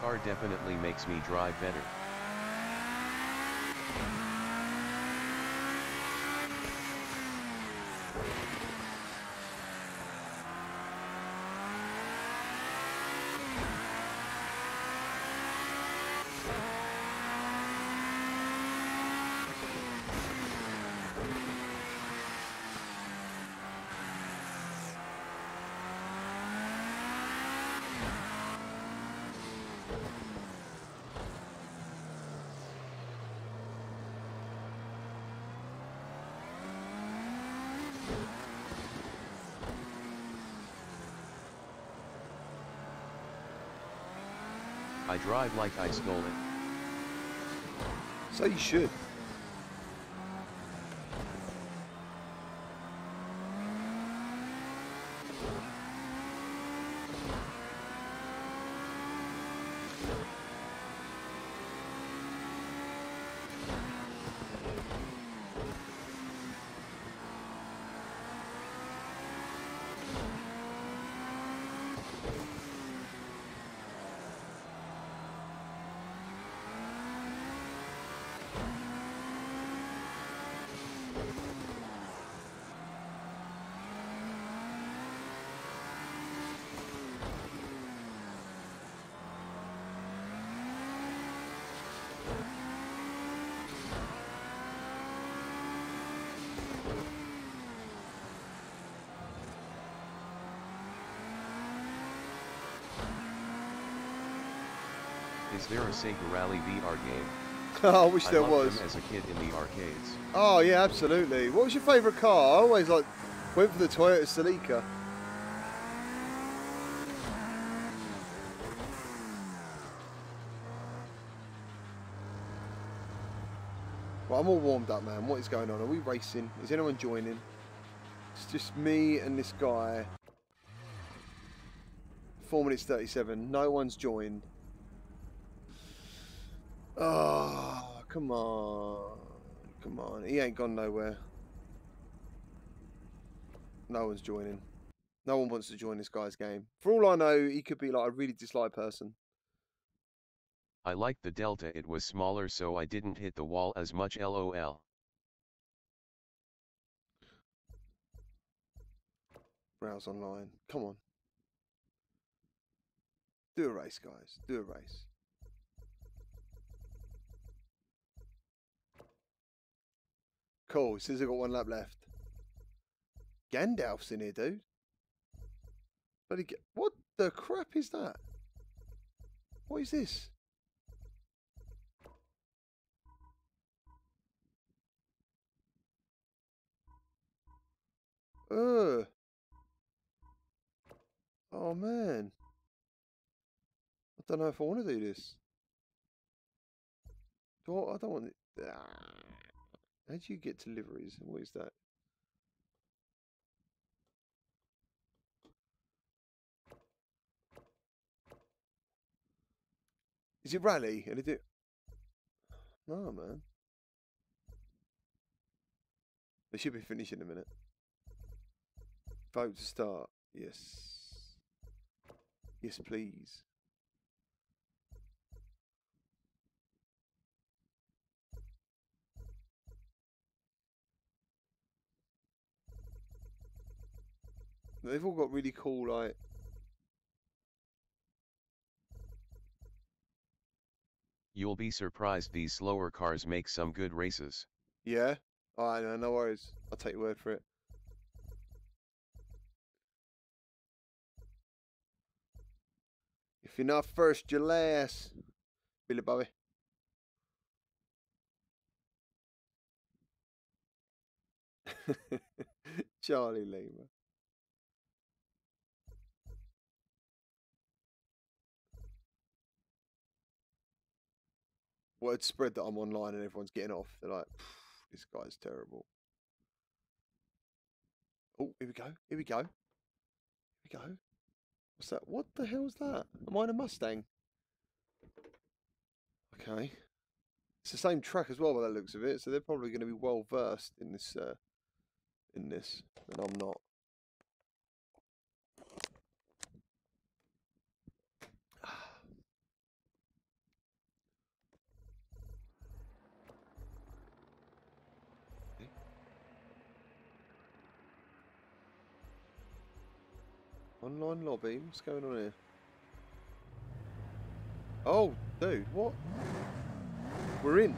[SPEAKER 2] VR definitely makes me drive better. Drive like I stole it.
[SPEAKER 1] So you should.
[SPEAKER 2] Is there a Sega Rally VR game? [laughs]
[SPEAKER 1] I wish
[SPEAKER 2] I
[SPEAKER 1] there was.
[SPEAKER 2] as a kid in the arcades.
[SPEAKER 1] Oh yeah, absolutely. What was your favourite car? I always like went for the Toyota Celica. Well, I'm all warmed up, man. What is going on? Are we racing? Is anyone joining? It's just me and this guy. Four minutes thirty-seven. No one's joined. Come on. Come on. He ain't gone nowhere. No one's joining. No one wants to join this guy's game. For all I know, he could be like a really disliked person.
[SPEAKER 2] I liked the delta, it was smaller so I didn't hit the wall as much lol.
[SPEAKER 1] Browse online. Come on. Do a race, guys. Do a race. Cool. Since I've got one lap left. Gandalf's in here, dude. Bloody what the crap is that? What is this? Ugh. Oh man. I don't know if I want to do this. Do I, I don't want it. Ah. How do you get deliveries? What is that? Is it rally? And it? No, man. They should be finishing in a minute. Vote to start. Yes. Yes, please. They've all got really cool, like,
[SPEAKER 2] You'll be surprised these slower cars make some good races.
[SPEAKER 1] yeah. Alright, no, no worries. I'll take your word for it. If you're not first, you're last. Billy Bobby. [laughs] Charlie Lima. Word spread that I'm online and everyone's getting off. They're like, this guy's terrible. Oh, here we go. Here we go. Here we go. What's that? What the hell's that? Am I in a Mustang? Okay. It's the same track as well by the looks of it, so they're probably going to be well versed in this. Uh, in this, and I'm not. Online lobby? What's going on here? Oh, dude, what? We're in.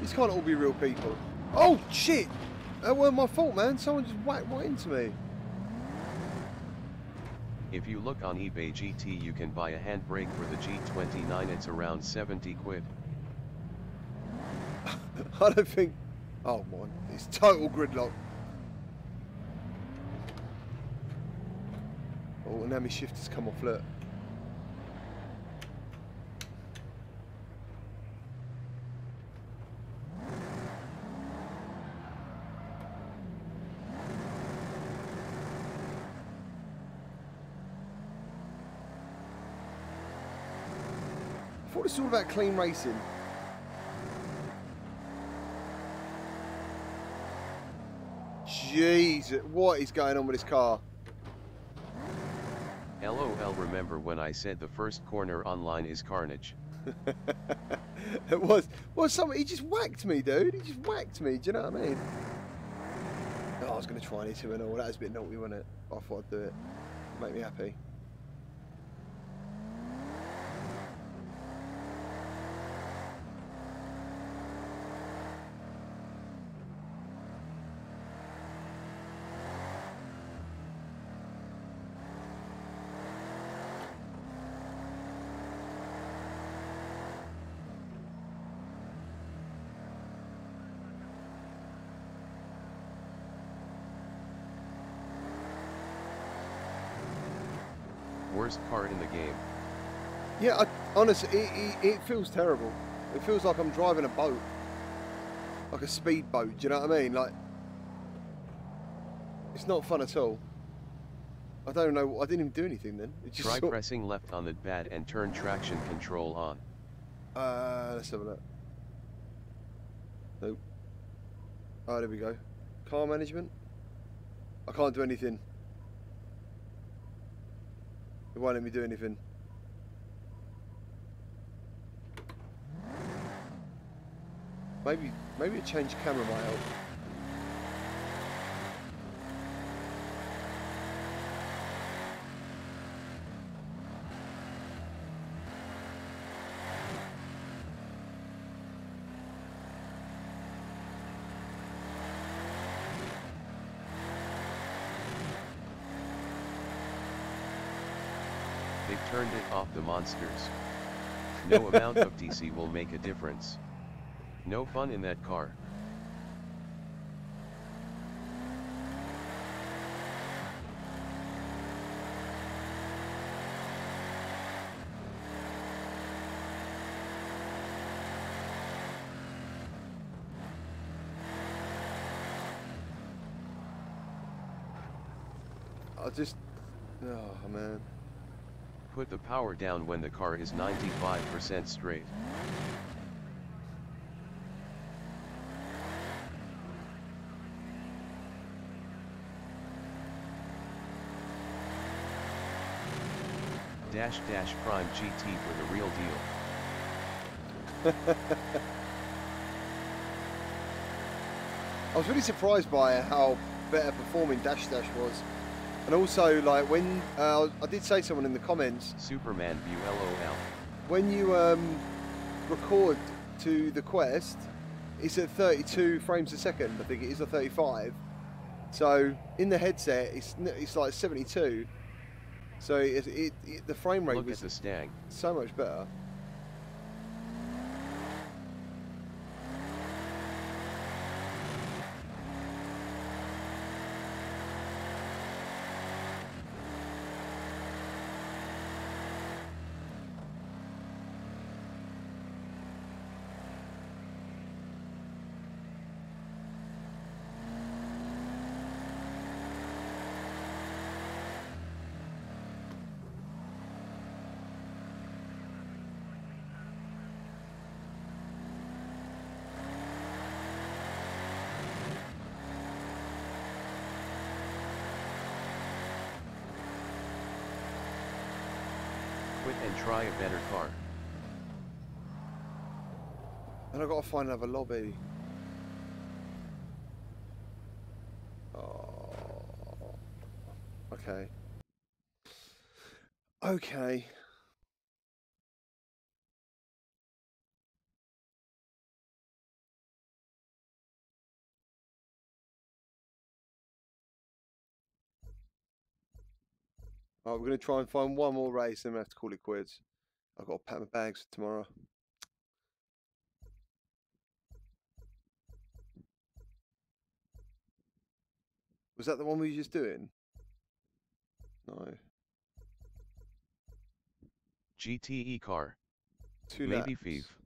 [SPEAKER 1] These can't all be real people. Oh, shit! That wasn't my fault, man. Someone just whacked right into me.
[SPEAKER 2] If you look on eBay GT you can buy a handbrake for the G29 it's around 70 quid. [laughs]
[SPEAKER 1] I don't think. Oh my! It's total gridlock. Oh, now my shifters come off. Look. All about clean racing. Jesus, what is going on with this car?
[SPEAKER 2] LOL remember when I said the first corner online is carnage. [laughs]
[SPEAKER 1] it was. Well, some he just whacked me, dude. He just whacked me. Do you know what I mean? Oh, I was going to try and hit him and all. That was a bit naughty, wasn't it? I thought I'd do it. Make me happy.
[SPEAKER 2] Worst car in the game.
[SPEAKER 1] Yeah, I, honestly, it, it, it feels terrible. It feels like I'm driving a boat, like a speedboat. Do you know what I mean? Like, it's not fun at all. I don't know. I didn't even do anything then. It just
[SPEAKER 2] Try
[SPEAKER 1] sort-
[SPEAKER 2] pressing left on the pad and turn traction control on.
[SPEAKER 1] Uh, let's have a look. Nope. Oh, there we go. Car management. I can't do anything. It won't let me do anything. Maybe, maybe a change camera might help.
[SPEAKER 2] They've turned it off the monsters. No amount of DC will make a difference. No fun in that car.
[SPEAKER 1] I just, oh man.
[SPEAKER 2] Put the power down when the car is 95% straight. Dash dash prime GT for the real deal. [laughs]
[SPEAKER 1] I was really surprised by how better performing Dash Dash was. And also, like, when, uh, I did say someone in the comments,
[SPEAKER 2] Superman view LOL.
[SPEAKER 1] when you um, record to the Quest, it's at 32 frames a second, I think it is, or 35. So, in the headset, it's, it's like 72. So, it, it, it, the frame rate
[SPEAKER 2] Look
[SPEAKER 1] was
[SPEAKER 2] the Stang.
[SPEAKER 1] so much better.
[SPEAKER 2] Quit and try a better car.
[SPEAKER 1] And I've got to find another lobby. Oh. Okay. Okay. We're going to try and find one more race, then we have to call it quits. I've got to pack my bags for tomorrow. Was that the one we were just doing? No.
[SPEAKER 2] GTE car.
[SPEAKER 1] Two
[SPEAKER 2] Maybe
[SPEAKER 1] laps.
[SPEAKER 2] Five.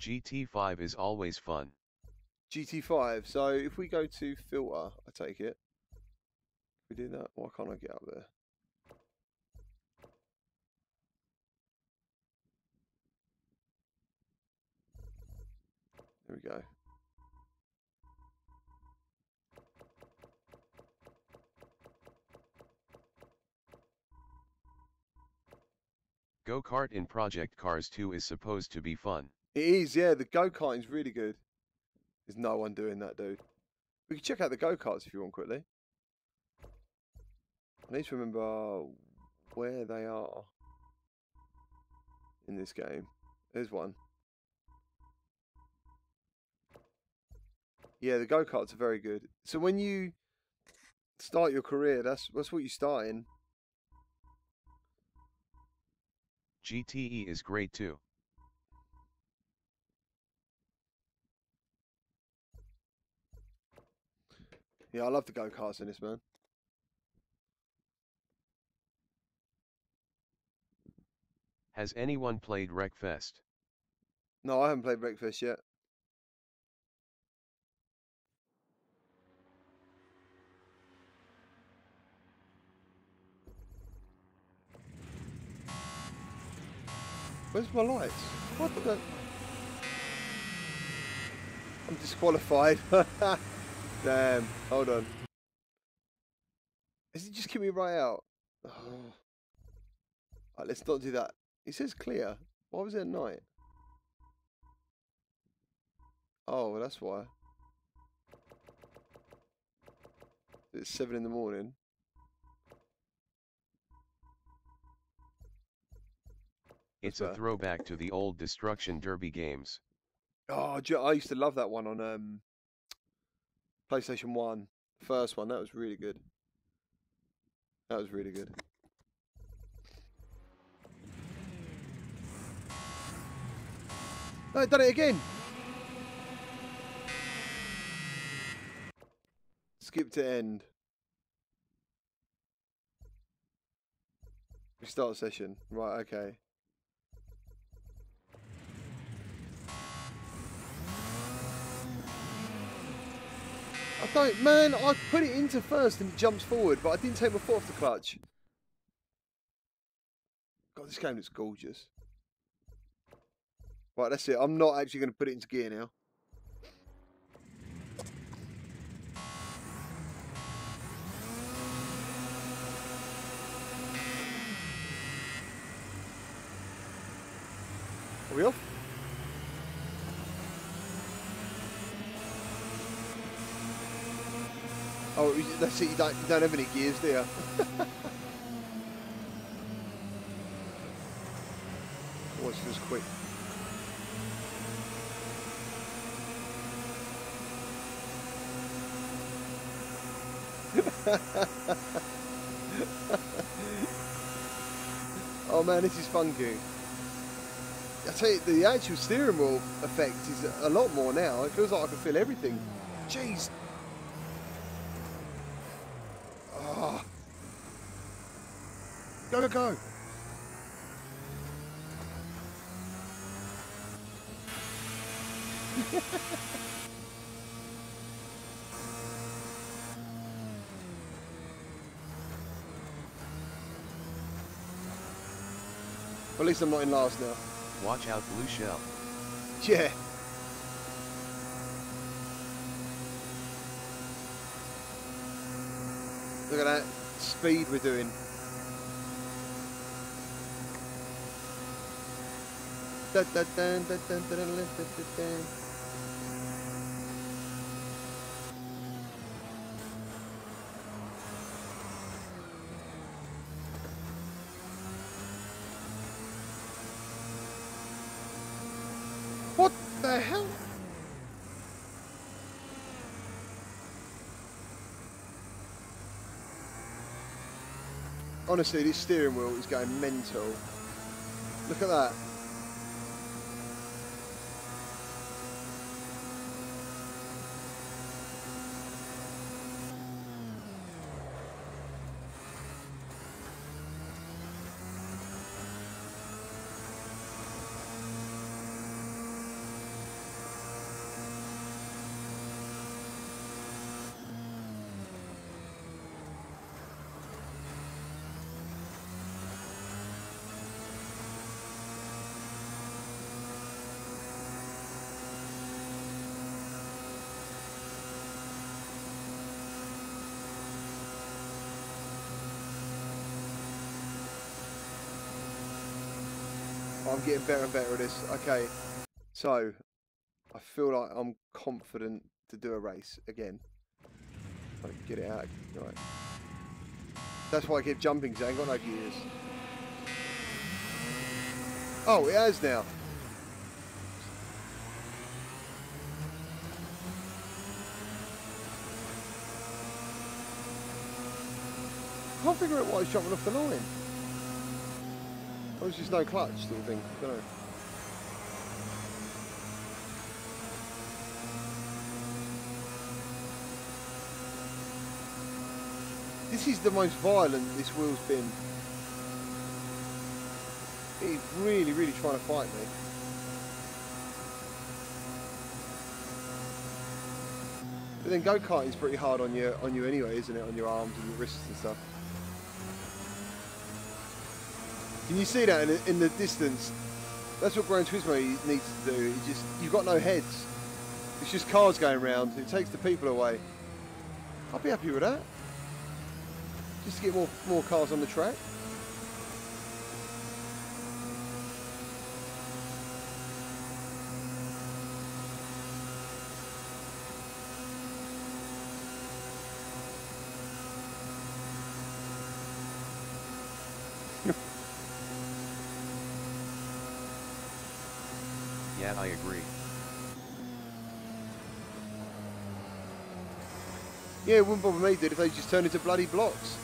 [SPEAKER 2] GT5 is always fun.
[SPEAKER 1] GT5. So if we go to filter, I take it. We do that. Why can't I get up there? There we go.
[SPEAKER 2] Go kart in Project Cars 2 is supposed to be fun.
[SPEAKER 1] It is, yeah. The go karting's really good. There's no one doing that, dude. We can check out the go karts if you want quickly. I need to remember where they are in this game. There's one. Yeah, the go karts are very good. So when you start your career, that's that's what you start in.
[SPEAKER 2] GTE is great too.
[SPEAKER 1] Yeah, I love the go karts in this, man.
[SPEAKER 2] Has anyone played Wreckfest?
[SPEAKER 1] No, I haven't played Wreckfest yet. Where's my lights? What the? I'm disqualified. [laughs] Damn. Hold on. Is it just kick me right out? [sighs] Oh. Right, let's not do that. It says clear. Why was it night? Oh, that's why. It's seven in the morning.
[SPEAKER 2] It's a throwback to the old Destruction Derby games.
[SPEAKER 1] Oh, I used to love that one on um, PlayStation One. First one, that was really good. That was really good. No, done it again. Skip to end. Restart session. Right, okay. I don't, man. I put it into first and it jumps forward, but I didn't take my foot off the clutch. God, this game looks gorgeous. Right, that's it. I'm not actually going to put it into gear now. Are we off? Oh, that's it. You don't, you don't have any gears, do you? [laughs] Watch this quick. [laughs] oh man, this is funky. I tell you, the actual steering wheel effect is a lot more now. It feels like I can feel everything. Jeez. Go, go, go. Well, at least I'm not in last now.
[SPEAKER 2] Watch out blue shell.
[SPEAKER 1] Yeah. Look at that speed we're doing. Da, da, dun, da, dun, da, dun, da, da, dun. What the hell? Honestly, this steering wheel is going mental. Look at that. Getting better and better at this. Okay, so I feel like I'm confident to do a race again. Like, get it out. Right. That's why I keep jumping because I ain't got no gears. Oh, it has now. I can't figure out why it's jumping off the line. Or it's just no clutch sort of thing. Don't know. This is the most violent this wheel's been. It's really, really trying to fight me. But then go-karting's pretty hard on you, on you anyway, isn't it? On your arms and your wrists and stuff. Can you see that in the, in the distance? That's what Gran Turismo needs to do. You just you've got no heads. It's just cars going round. It takes the people away. I'll be happy with that. Just to get more more cars on the track.
[SPEAKER 2] Yeah, I agree.
[SPEAKER 1] Yeah, it wouldn't bother me, dude, if they just turned into bloody blocks.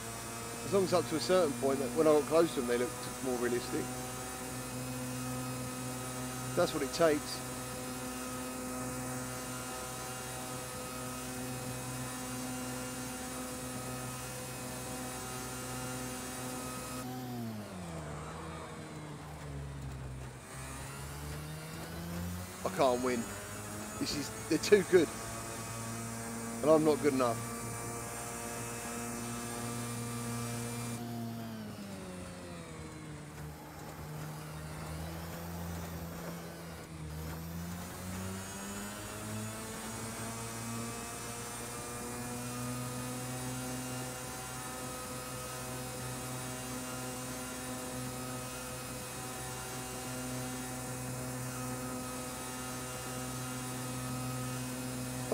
[SPEAKER 1] As long as up to a certain point, that when I got close to them, they looked more realistic. That's what it takes. Can't win. This is they're too good. And I'm not good enough.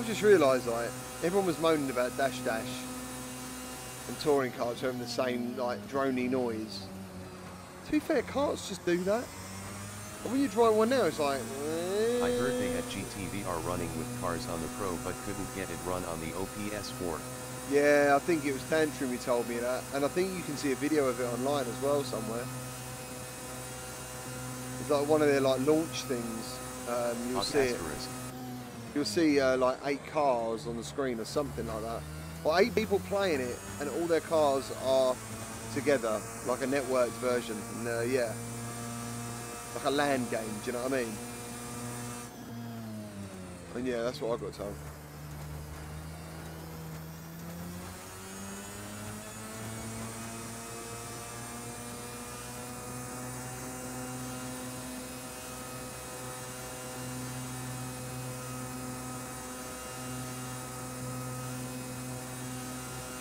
[SPEAKER 1] I've just realised, like, everyone was moaning about Dash Dash and touring cars having the same, like, drony noise. To be fair, cars just do that. And when you drive one now, it's like.
[SPEAKER 2] I heard they had GTVR running with cars on the Pro but couldn't get it run on the OPS4.
[SPEAKER 1] Yeah, I think it was Tantrum who told me that, and I think you can see a video of it online as well somewhere. It's like one of their like launch things. Um, you'll
[SPEAKER 2] Hot
[SPEAKER 1] see it. You'll see uh, like eight cars on the screen or something like that, or eight people playing it, and all their cars are together, like a networked version. And uh, yeah, like a LAN game. Do you know what I mean? And yeah, that's what I got told.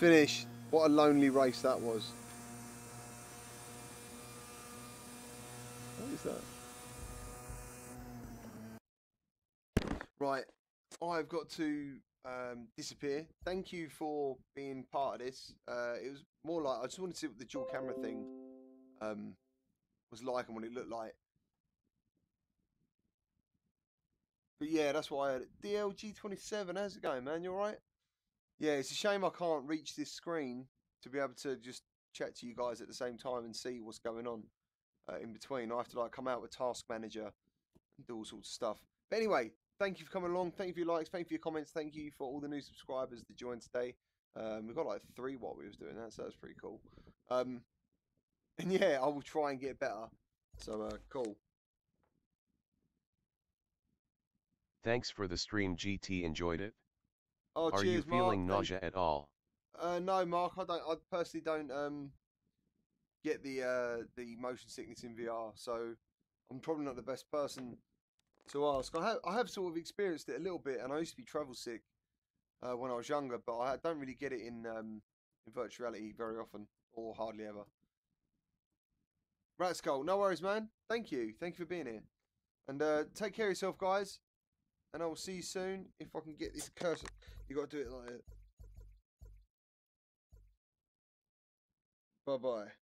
[SPEAKER 1] Finish. What a lonely race that was. What is that? Right. I've got to um, disappear. Thank you for being part of this. Uh, it was more like I just wanted to see what the dual camera thing um, was like and what it looked like. But yeah, that's why I had it. DLG27, how's it going, man? You alright? Yeah, it's a shame I can't reach this screen to be able to just chat to you guys at the same time and see what's going on uh, in between. I have to like come out with Task Manager and do all sorts of stuff. But anyway, thank you for coming along. Thank you for your likes. Thank you for your comments. Thank you for all the new subscribers that joined today. Um, we've got like three while we was doing that, so that's pretty cool. Um, and [laughs] yeah, I will try and get better. So uh, cool.
[SPEAKER 2] Thanks for the stream GT enjoyed it?
[SPEAKER 1] Oh,
[SPEAKER 2] Are
[SPEAKER 1] cheers,
[SPEAKER 2] you feeling
[SPEAKER 1] Mark.
[SPEAKER 2] Nausea at all?
[SPEAKER 1] Uh, no, Mark, I don't. I personally don't um get the uh the motion sickness in VR, so I'm probably not the best person to ask. I have I have sort of experienced it a little bit, and I used to be travel sick uh, when I was younger, but I don't really get it in um in virtual reality very often, or hardly ever. Rat Skull, no worries, man. Thank you, thank you for being here, and uh, take care of yourself, guys. And I will see you soon if I can get this cursor. You got to do it like. Bye bye.